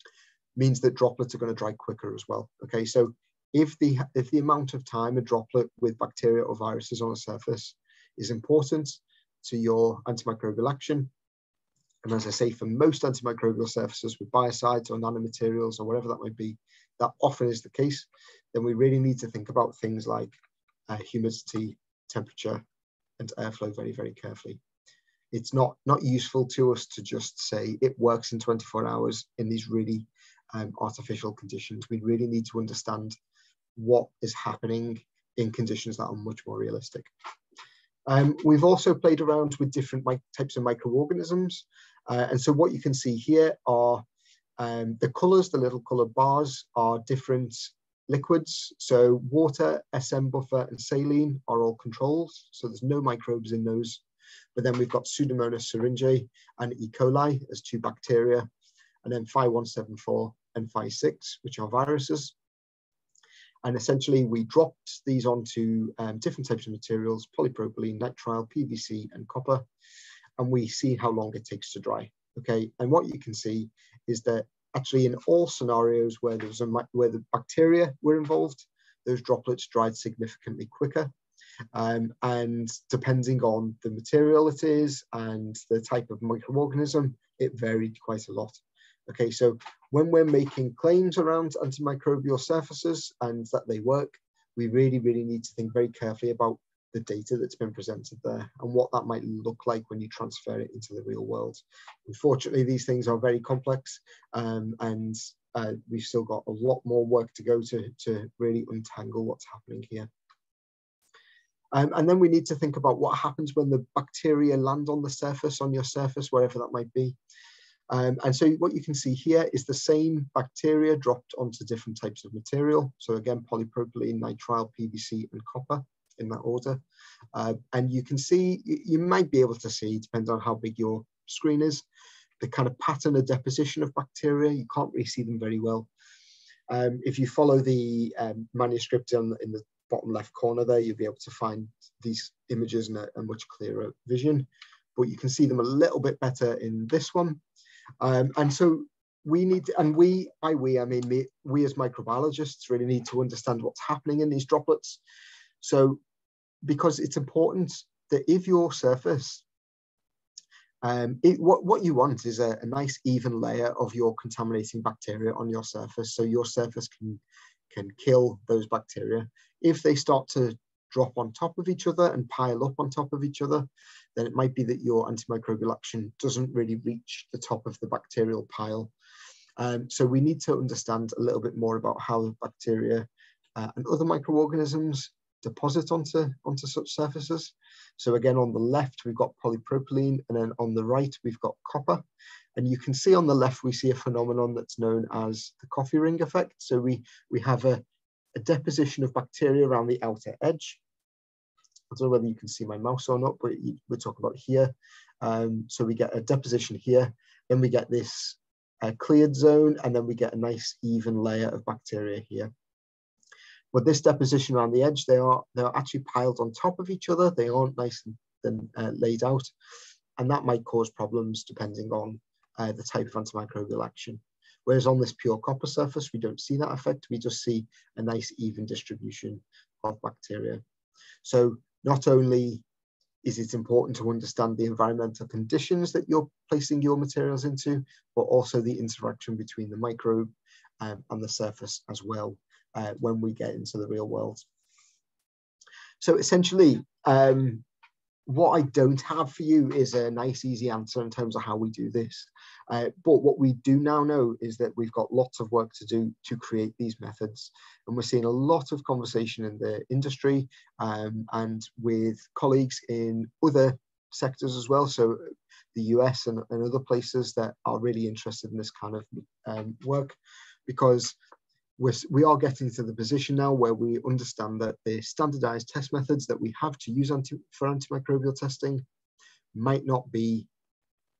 C: means that droplets are going to dry quicker as well. Okay, so if the if the amount of time a droplet with bacteria or viruses on a surface is important, to your antimicrobial action. And as I say, for most antimicrobial surfaces with biocides or nanomaterials or whatever that might be, that often is the case, then we really need to think about things like uh, humidity, temperature, and airflow very, very carefully. It's not, not useful to us to just say it works in 24 hours in these really um, artificial conditions. We really need to understand what is happening in conditions that are much more realistic. Um, we've also played around with different types of microorganisms. Uh, and so what you can see here are um, the colors, the little colored bars are different liquids. So water, SM buffer, and saline are all controls. So there's no microbes in those. But then we've got Pseudomonas syringae and E. coli as two bacteria, and then Phi 174 and Phi 6, which are viruses. And essentially we dropped these onto um, different types of materials, polypropylene, nitrile, PVC, and copper, and we see how long it takes to dry. Okay, and what you can see is that actually in all scenarios where there's a where the bacteria were involved, those droplets dried significantly quicker. Um, and depending on the material it is and the type of microorganism, it varied quite a lot. Okay, so when we're making claims around antimicrobial surfaces and that they work, we really, really need to think very carefully about the data that's been presented there and what that might look like when you transfer it into the real world. Unfortunately, these things are very complex um, and uh, we've still got a lot more work to go to, to really untangle what's happening here. Um, and then we need to think about what happens when the bacteria land on the surface, on your surface, wherever that might be. Um, and so what you can see here is the same bacteria dropped onto different types of material. So again, polypropylene, nitrile, PVC, and copper in that order. Uh, and you can see, you might be able to see, depending on how big your screen is, the kind of pattern of deposition of bacteria. You can't really see them very well. Um, if you follow the um, manuscript in, in the bottom left corner there, you'll be able to find these images in a, a, much clearer vision, but you can see them a little bit better in this one. Um, and so we need, and we, by we, I mean me, we as microbiologists really need to understand what's happening in these droplets. So because it's important that if your surface um, it, what, what you want is a, a, nice even layer of your contaminating bacteria on your surface so your surface can, can kill those bacteria. If they start to drop on top of each other and pile up on top of each other, then it might be that your antimicrobial action doesn't really reach the top of the bacterial pile. Um, so we need to understand a little bit more about how bacteria uh, and other microorganisms deposit onto, onto such surfaces. So again, on the left, we've got polypropylene, and then on the right, we've got copper. And you can see on the left, we see a phenomenon that's known as the coffee ring effect. So we, we have a, a deposition of bacteria around the outer edge. I don't know whether you can see my mouse or not, but we're talking about here. Um, so we get a deposition here, then we get this uh, cleared zone, and then we get a nice even layer of bacteria here. But this deposition around the edge, they are they're actually piled on top of each other. They aren't nice and uh, laid out, and that might cause problems depending on uh, the type of antimicrobial action. Whereas on this pure copper surface, we don't see that effect. We just see a nice even distribution of bacteria. So not only is it important to understand the environmental conditions that you're placing your materials into, but also the interaction between the microbe um, and the surface as well uh, when we get into the real world. So essentially, um, what I don't have for you is a nice, easy answer in terms of how we do this. Uh, but what we do now know is that we've got lots of work to do to create these methods. And we're seeing a lot of conversation in the industry um, and with colleagues in other sectors as well. So the US and, and other places that are really interested in this kind of um, work because we're, we are getting to the position now where we understand that the standardized test methods that we have to use anti, for antimicrobial testing might not be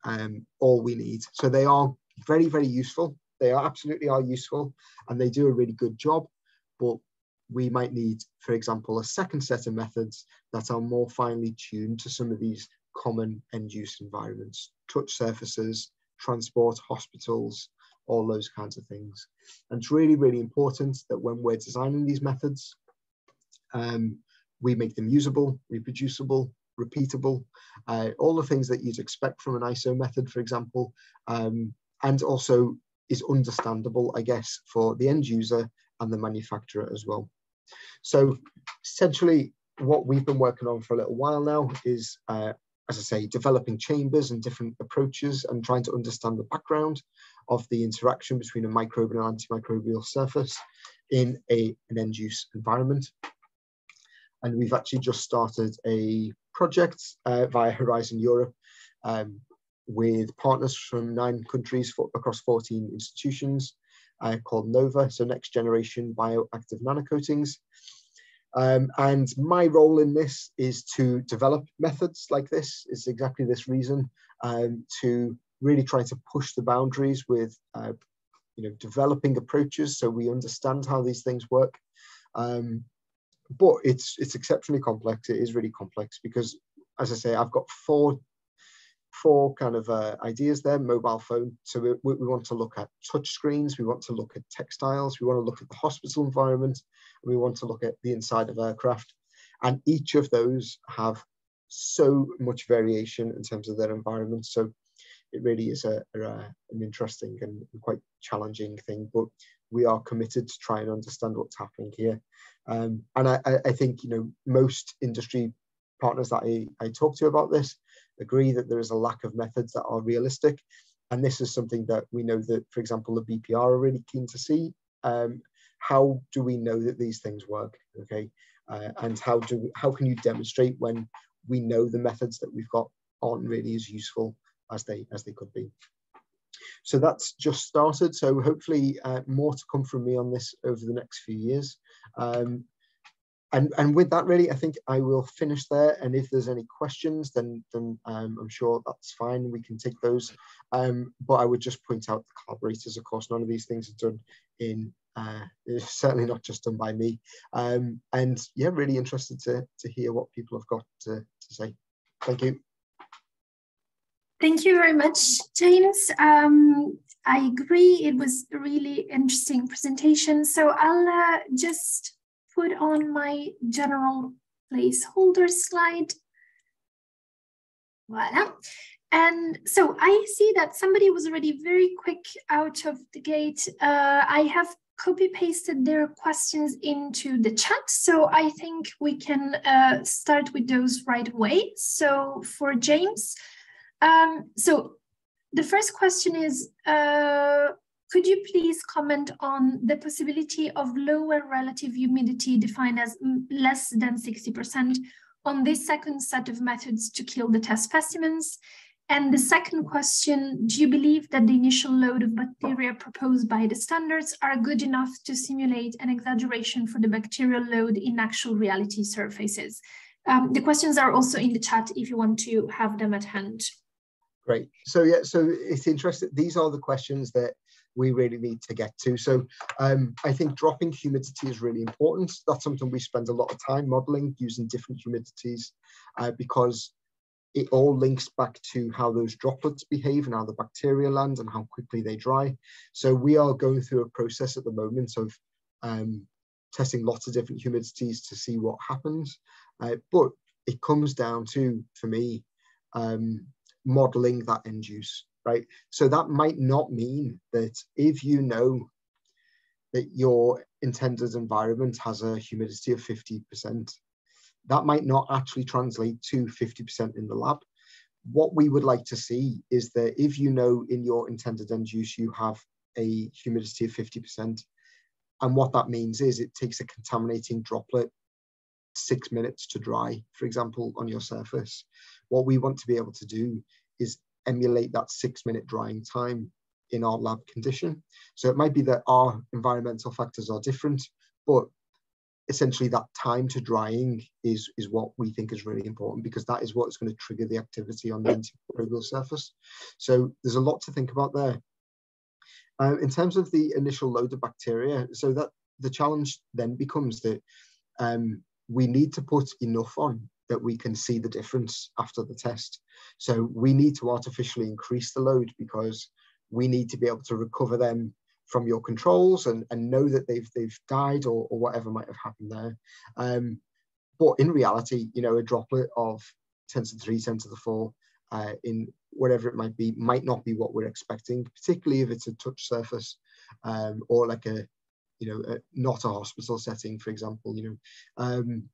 C: um, all we need. So they are very, very useful. They are absolutely are useful and they do a really good job, but we might need, for example, a second set of methods that are more finely tuned to some of these common end use environments, touch surfaces, transport, hospitals, all those kinds of things. And it's really, really important that when we're designing these methods, um, we make them usable, reproducible, repeatable, uh, all the things that you'd expect from an ISO method, for example, um, and also is understandable, I guess, for the end user and the manufacturer as well. So essentially, what we've been working on for a little while now is, uh, as I say, developing chambers and different approaches and trying to understand the background of the interaction between a microbial and antimicrobial surface in a, an end use environment. And we've actually just started a project uh, via Horizon Europe um, with partners from nine countries for, across 14 institutions uh, called NOVA, so Next Generation Bioactive Nanocoatings. Um, and my role in this is to develop methods like this, is exactly this reason, um, to really try to push the boundaries with uh, you know developing approaches so we understand how these things work. Um, but it's it's exceptionally complex. It is really complex because as i say i've got four four kind of uh, ideas there mobile phone. So we, we want to look at touch screens. We want to look at textiles. We want to look at the hospital environment. We want to look at the inside of aircraft. And each of those have so much variation in terms of their environment. So it really is a, a, an interesting and quite challenging thing. But we are committed to try and understand what's happening here. Um, and I, I, think you know most industry partners that I, I talk to about this agree that there is a lack of methods that are realistic. And this is something that we know that, for example, the BPR are really keen to see. Um, how do we know that these things work? Okay, uh, and how do how can you demonstrate when we know the methods that we've got aren't really as useful as they as they could be. so that's just started. So hopefully uh, more to come from me on this over the next few years. Um, and, and with that, really, I think I will finish there. And if there's any questions, then, then um, I'm sure that's fine. We can take those. Um, but I would just point out the collaborators, of course, none of these things are done in, uh, certainly not just done by me. Um, and yeah, really interested to, to hear what people have got to, to say. Thank you.
A: Thank you very much, James. Um, I agree. It was a really interesting presentation. So I'll uh, just put on my general placeholder slide. Voila. And so I see that somebody was already very quick out of the gate. Uh, I have copy pasted their questions into the chat. So I think we can uh, start with those right away. So for James, um, so the first question is, uh, could you please comment on the possibility of lower relative humidity defined as less than 60% on this second set of methods to kill the test specimens? And the second question, do you believe that the initial load of bacteria proposed by the standards are good enough to simulate an exaggeration for the bacterial load in actual reality surfaces? Um, the questions are also in the chat if you want to have them at hand.
C: Great. So yeah, so it's interesting. These are the questions that we really need to get to. So um, I think dropping humidity is really important. That's something we spend a lot of time modeling using different humidities uh, because it all links back to how those droplets behave and how the bacteria land and how quickly they dry. So we are going through a process at the moment of um, testing lots of different humidities to see what happens. Uh, but it comes down to, for me, um, modeling that end use, right? So that might not mean that if you know that your intended environment has a humidity of 50%, that might not actually translate to 50% in the lab. What we would like to see is that if you know in your intended end use you have a humidity of 50%, and what that means is it takes a contaminating droplet six minutes to dry, for example, on your surface. What we want to be able to do is emulate that six minute drying time in our lab condition. So it might be that our environmental factors are different, but essentially that time to drying is, is what we think is really important because that is what's going to trigger the activity on the antimicrobial surface. So there's a lot to think about there. Uh, in terms of the initial load of bacteria, so that the challenge then becomes that um, we need to put enough on that we can see the difference after the test. So we need to artificially increase the load because we need to be able to recover them from your controls and, and know that they've they've died or, or whatever might have happened there. Um, but in reality, you know, a droplet of 10 to the 3, 10 to the 4 uh, in whatever it might be might not be what we're expecting, particularly if it's a touch surface um, or like a, you know, a, not a hospital setting, for example, you know. Um,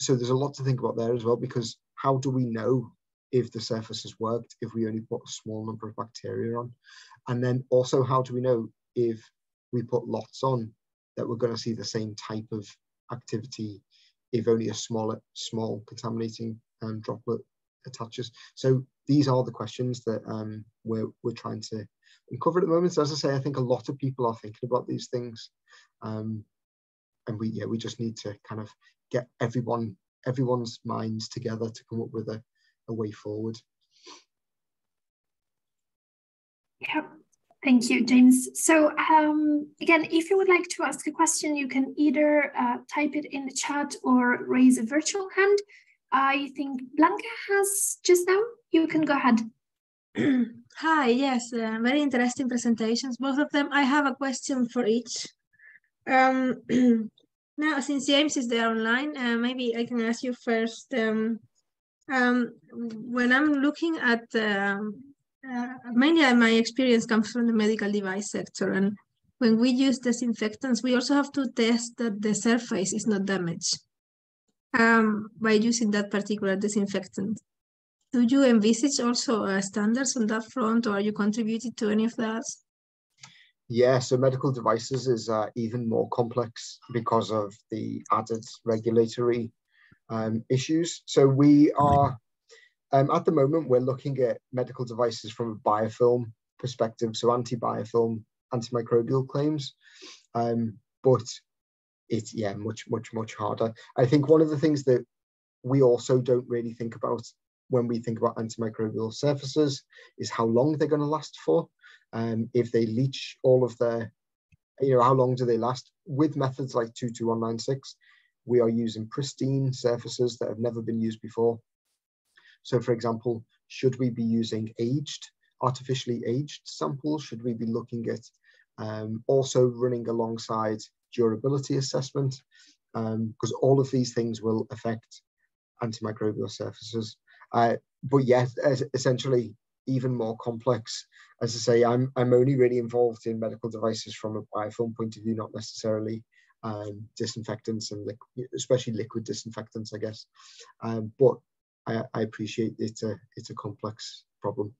C: so there's a lot to think about there as well because how do we know if the surface has worked if we only put a small number of bacteria on? And then also how do we know if we put lots on that we're going to see the same type of activity if only a smaller small contaminating um, droplet attaches? So these are the questions that um, we're, we're trying to uncover at the moment. So as i say i think a lot of people are thinking about these things. Um, and we yeah we just need to kind of get everyone everyone's minds together to come up with a, a way forward.
A: Yeah, thank you, James. So um, again, if you would like to ask a question, you can either uh, type it in the chat or raise a virtual hand. I think Blanca has just now. You can go ahead.
D: Hi, yes, uh, very interesting presentations, both of them. I have a question for each. Um, Now, since James is there online, uh, maybe I can ask you first. Um, um, when I'm looking at, um, uh, mainly my experience comes from the medical device sector, and when we use disinfectants, we also have to test that the surface is not damaged um, by using that particular disinfectant. Do you envisage also uh, standards on that front, or are you contributing to any of that?
C: Yeah, so medical devices is uh, even more complex because of the added regulatory um, issues. So we are, um, at the moment, we're looking at medical devices from a biofilm perspective, so anti-biofilm, antimicrobial claims. Um, but it's yeah, much, much, much harder. I think one of the things that we also don't really think about when we think about antimicrobial surfaces is how long they're going to last for. Um, if they leach all of their, you know, how long do they last? With methods like 22196, we are using pristine surfaces that have never been used before. So for example, should we be using aged, artificially aged samples? Should we be looking at um, also running alongside durability assessment? Because um, all of these things will affect antimicrobial surfaces. Uh, but yes, essentially even more complex. As I say, I'm I'm only really involved in medical devices from a biofilm point of view, not necessarily um, disinfectants and li especially liquid disinfectants, I guess. Um, but I, I appreciate it's a it's a complex problem.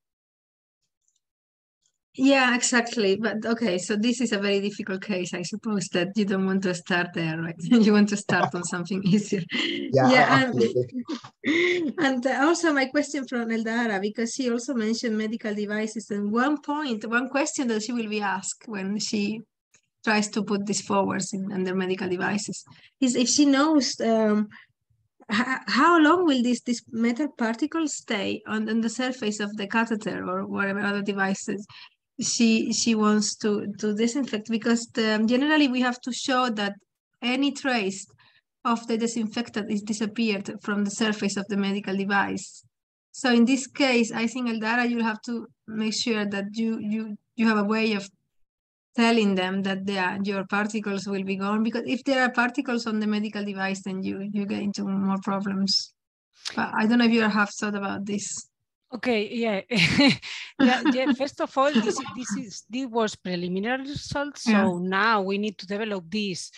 D: Yeah, exactly. But okay, so this is a very difficult case. I suppose that you don't want to start there, right? you want to start on something easier.
C: Yeah, yeah
D: and, and also my question from Eldara, because she also mentioned medical devices. And one point, one question that she will be asked when she tries to put this forwards in under medical devices is if she knows um, how long will these, these metal particles stay on, on the surface of the catheter or whatever other devices she she wants to to disinfect because the, generally we have to show that any trace of the disinfectant is disappeared from the surface of the medical device. So in this case, I think Eldara, you'll have to make sure that you you you have a way of telling them that the, your particles will be gone because if there are particles on the medical device, then you you get into more problems. But I don't know if you have thought about this.
B: Okay, yeah. yeah, yeah. First of all, this, this is this was preliminary results. So yeah. now we need to develop this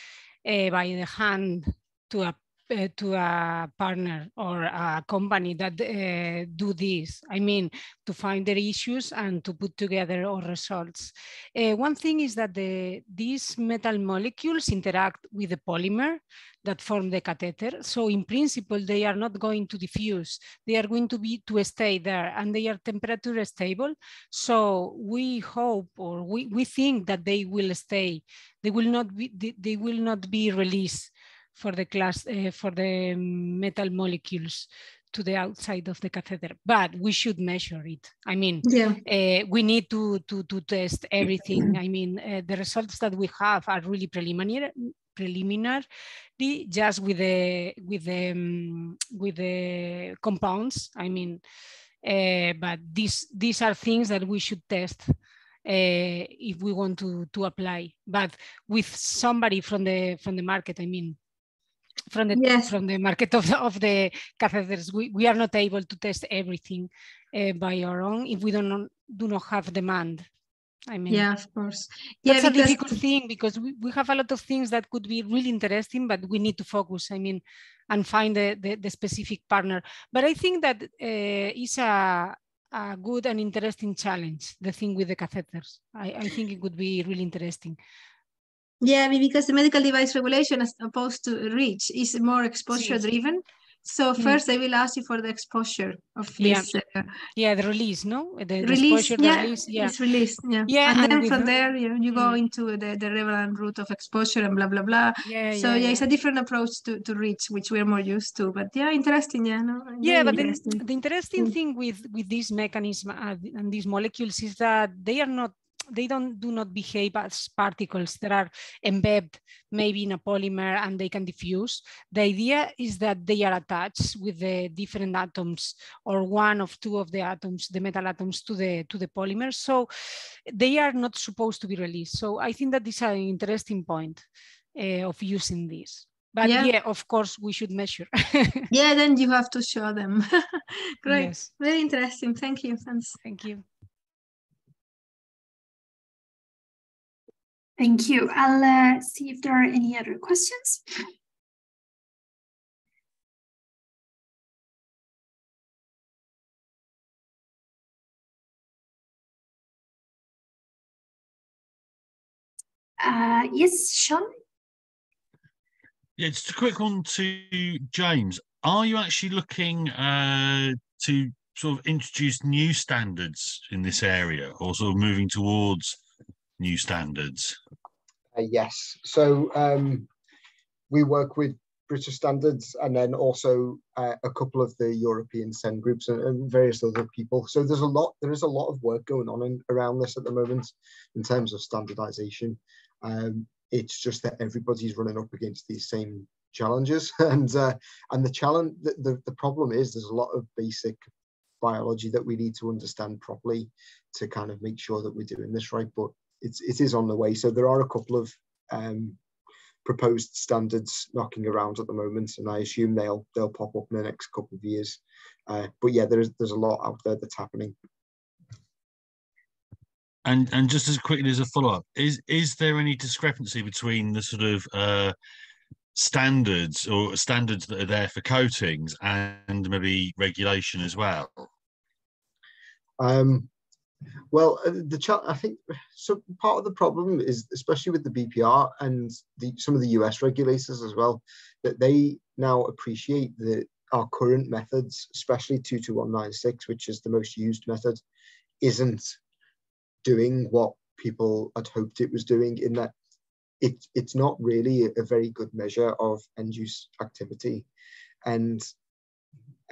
B: uh, by the hand to a uh, to a partner or a company that uh, do this. I mean, to find their issues and to put together our results. Uh, one thing is that the, these metal molecules interact with the polymer that form the catheter. So in principle, they are not going to diffuse. They are going to be to stay there and they are temperature stable. So we hope or we, we think that they will stay. They will not be, they, they will not be released for the class uh, for the metal molecules to the outside of the catheter, but we should measure it. I mean, yeah. uh, we need to, to, to test everything. I mean, uh, the results that we have are really preliminary, preliminary just with the with the um, with the compounds. I mean, uh, but these these are things that we should test. Uh, if we want to to apply, but with somebody from the from the market, I mean, from the yes. from the market of the, of the catheters. We, we are not able to test everything uh, by our own if we don't do not have demand. I mean,
D: yeah, of course.
B: That's yeah, a difficult thing because we, we have a lot of things that could be really interesting, but we need to focus. I mean, and find the, the, the specific partner. But I think that uh, is a, a good and interesting challenge, the thing with the catheters. I, I think it would be really interesting.
D: Yeah, because the medical device regulation, as opposed to REACH, is more exposure driven. So mm. first, they will ask you for the exposure of this.
B: Yeah, uh, yeah the release, no? The,
D: release, the yeah, release, yeah, it's released, yeah. yeah and, and then from there, you, you go mm. into the, the relevant route of exposure and blah blah blah. Yeah, so yeah, yeah, it's a different approach to, to REACH, which we're more used to. But yeah, interesting, yeah, no.
B: Yeah, but interesting. The, the interesting mm. thing with with this mechanism uh, and these molecules is that they are not they don't do not behave as particles that are embedded maybe in a polymer and they can diffuse. The idea is that they are attached with the different atoms or one of two of the atoms, the metal atoms to the to the polymer. So they are not supposed to be released. So I think that this is an interesting point uh, of using this. But yeah. yeah. of course, we should measure.
D: yeah, then you have to show them. Great. Yes. Very interesting. Thank you. Thanks.
B: Thank you.
A: Thank you. I'll uh, see if there are any other questions. Uh, yes, Sean?
E: Yeah, just a quick one to James. Are you actually looking uh, to sort of introduce new standards in this area or sort of moving towards new standards?
C: Uh, yes. So um, we work with British standards and then also uh, a couple of the European CEN groups and, and, various other people. So there's a lot, there is a lot of work going on in, around this at the moment in terms of standardization. Um, it's just that everybody's running up against these same challenges and uh, and the challenge the, the, the problem is there's a lot of basic biology that we need to understand properly to kind of make sure that we're doing this right but it's it is on the way. So there are a couple of um, proposed standards knocking around at the moment and i assume they'll they'll pop up in the next couple of years. Uh, but yeah there's there's a lot out there that's happening.
E: And and just as quickly as a follow-up is is there any discrepancy between the sort of uh, standards or standards that are there for coatings and maybe regulation as well?
C: Um, well, uh, the I think so. Part of the problem is, especially with the BPR and the, some of the US regulators as well, that they now appreciate that our current methods, especially 22196, which is the most used method, isn't doing what people had hoped it was doing in that it, it's not really a very good measure of end use activity. And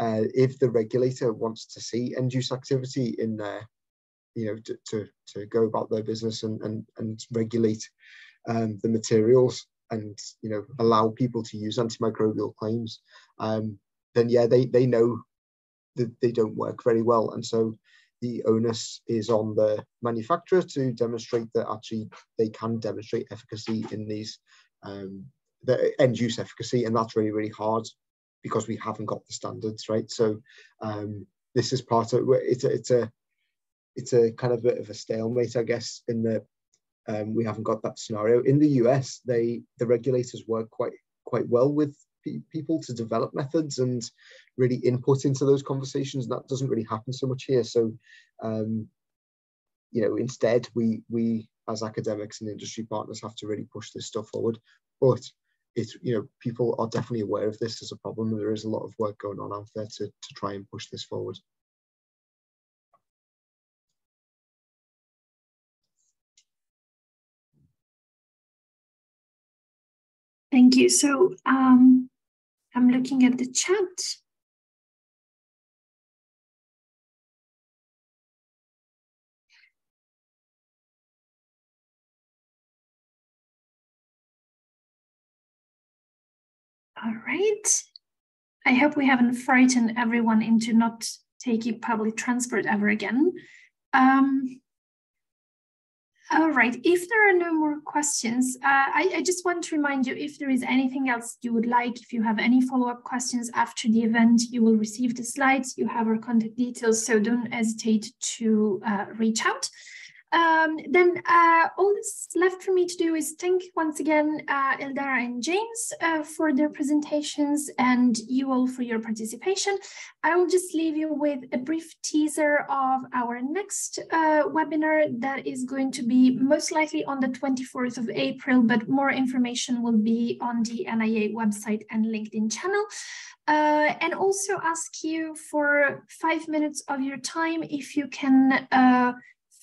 C: uh, if the regulator wants to see end use activity in there, you know, to, to, to go about their business and, and, and regulate um, the materials and, you know, allow people to use antimicrobial claims, um, then yeah, they, they know that they don't work very well. And so the onus is on the manufacturer to demonstrate that actually they can demonstrate efficacy in these um, the end use efficacy, and that's really really hard because we haven't got the standards right. So um, this is part of it's a it's a it's a kind of bit of a stalemate, I guess, in the um, we haven't got that scenario. In the US, they the regulators work quite quite well with people to develop methods and really input into those conversations. And that doesn't really happen so much here. So, um, you know, instead we we as academics and industry partners have to really push this stuff forward. But it's you know people are definitely aware of this as a problem. There is a lot of work going on out there to to try and push this forward.
A: Thank you. So um, I'm looking at the chat. All right. I hope we haven't frightened everyone into not taking public transport ever again. Um, all right, if there are no more questions, uh, I, I, just want to remind you if there is anything else you would like, if you have any follow-up questions after the event, you will receive the slides, you have our contact details, so don't hesitate to uh, reach out. Um, then uh, all that's left for me to do is thank once again uh, Ildara and James uh, for their presentations and you all for your participation. I will just leave you with a brief teaser of our next uh, webinar that is going to be most likely on the 24th of April, but more information will be on the NIA website and LinkedIn channel. Uh, and also ask you for five minutes of your time if you can uh,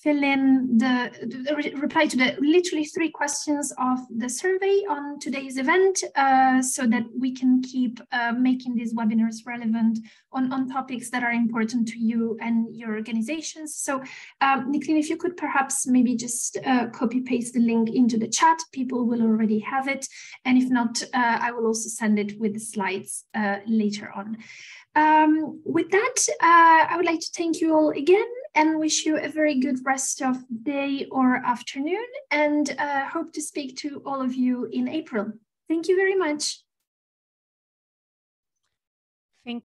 A: fill in the, the re reply to the literally three questions of the survey on today's event uh, so that we can keep uh, making these webinars relevant on, on topics that are important to you and your organizations. So um, if you could perhaps maybe just uh, copy paste the link into the chat, people will already have it. And if not, uh, I will also send it with the slides uh, later on. Um, with that, uh, I would like to thank you all again and wish you a very good rest of day or afternoon and uh, hope to speak to all of you in April. Thank you very much.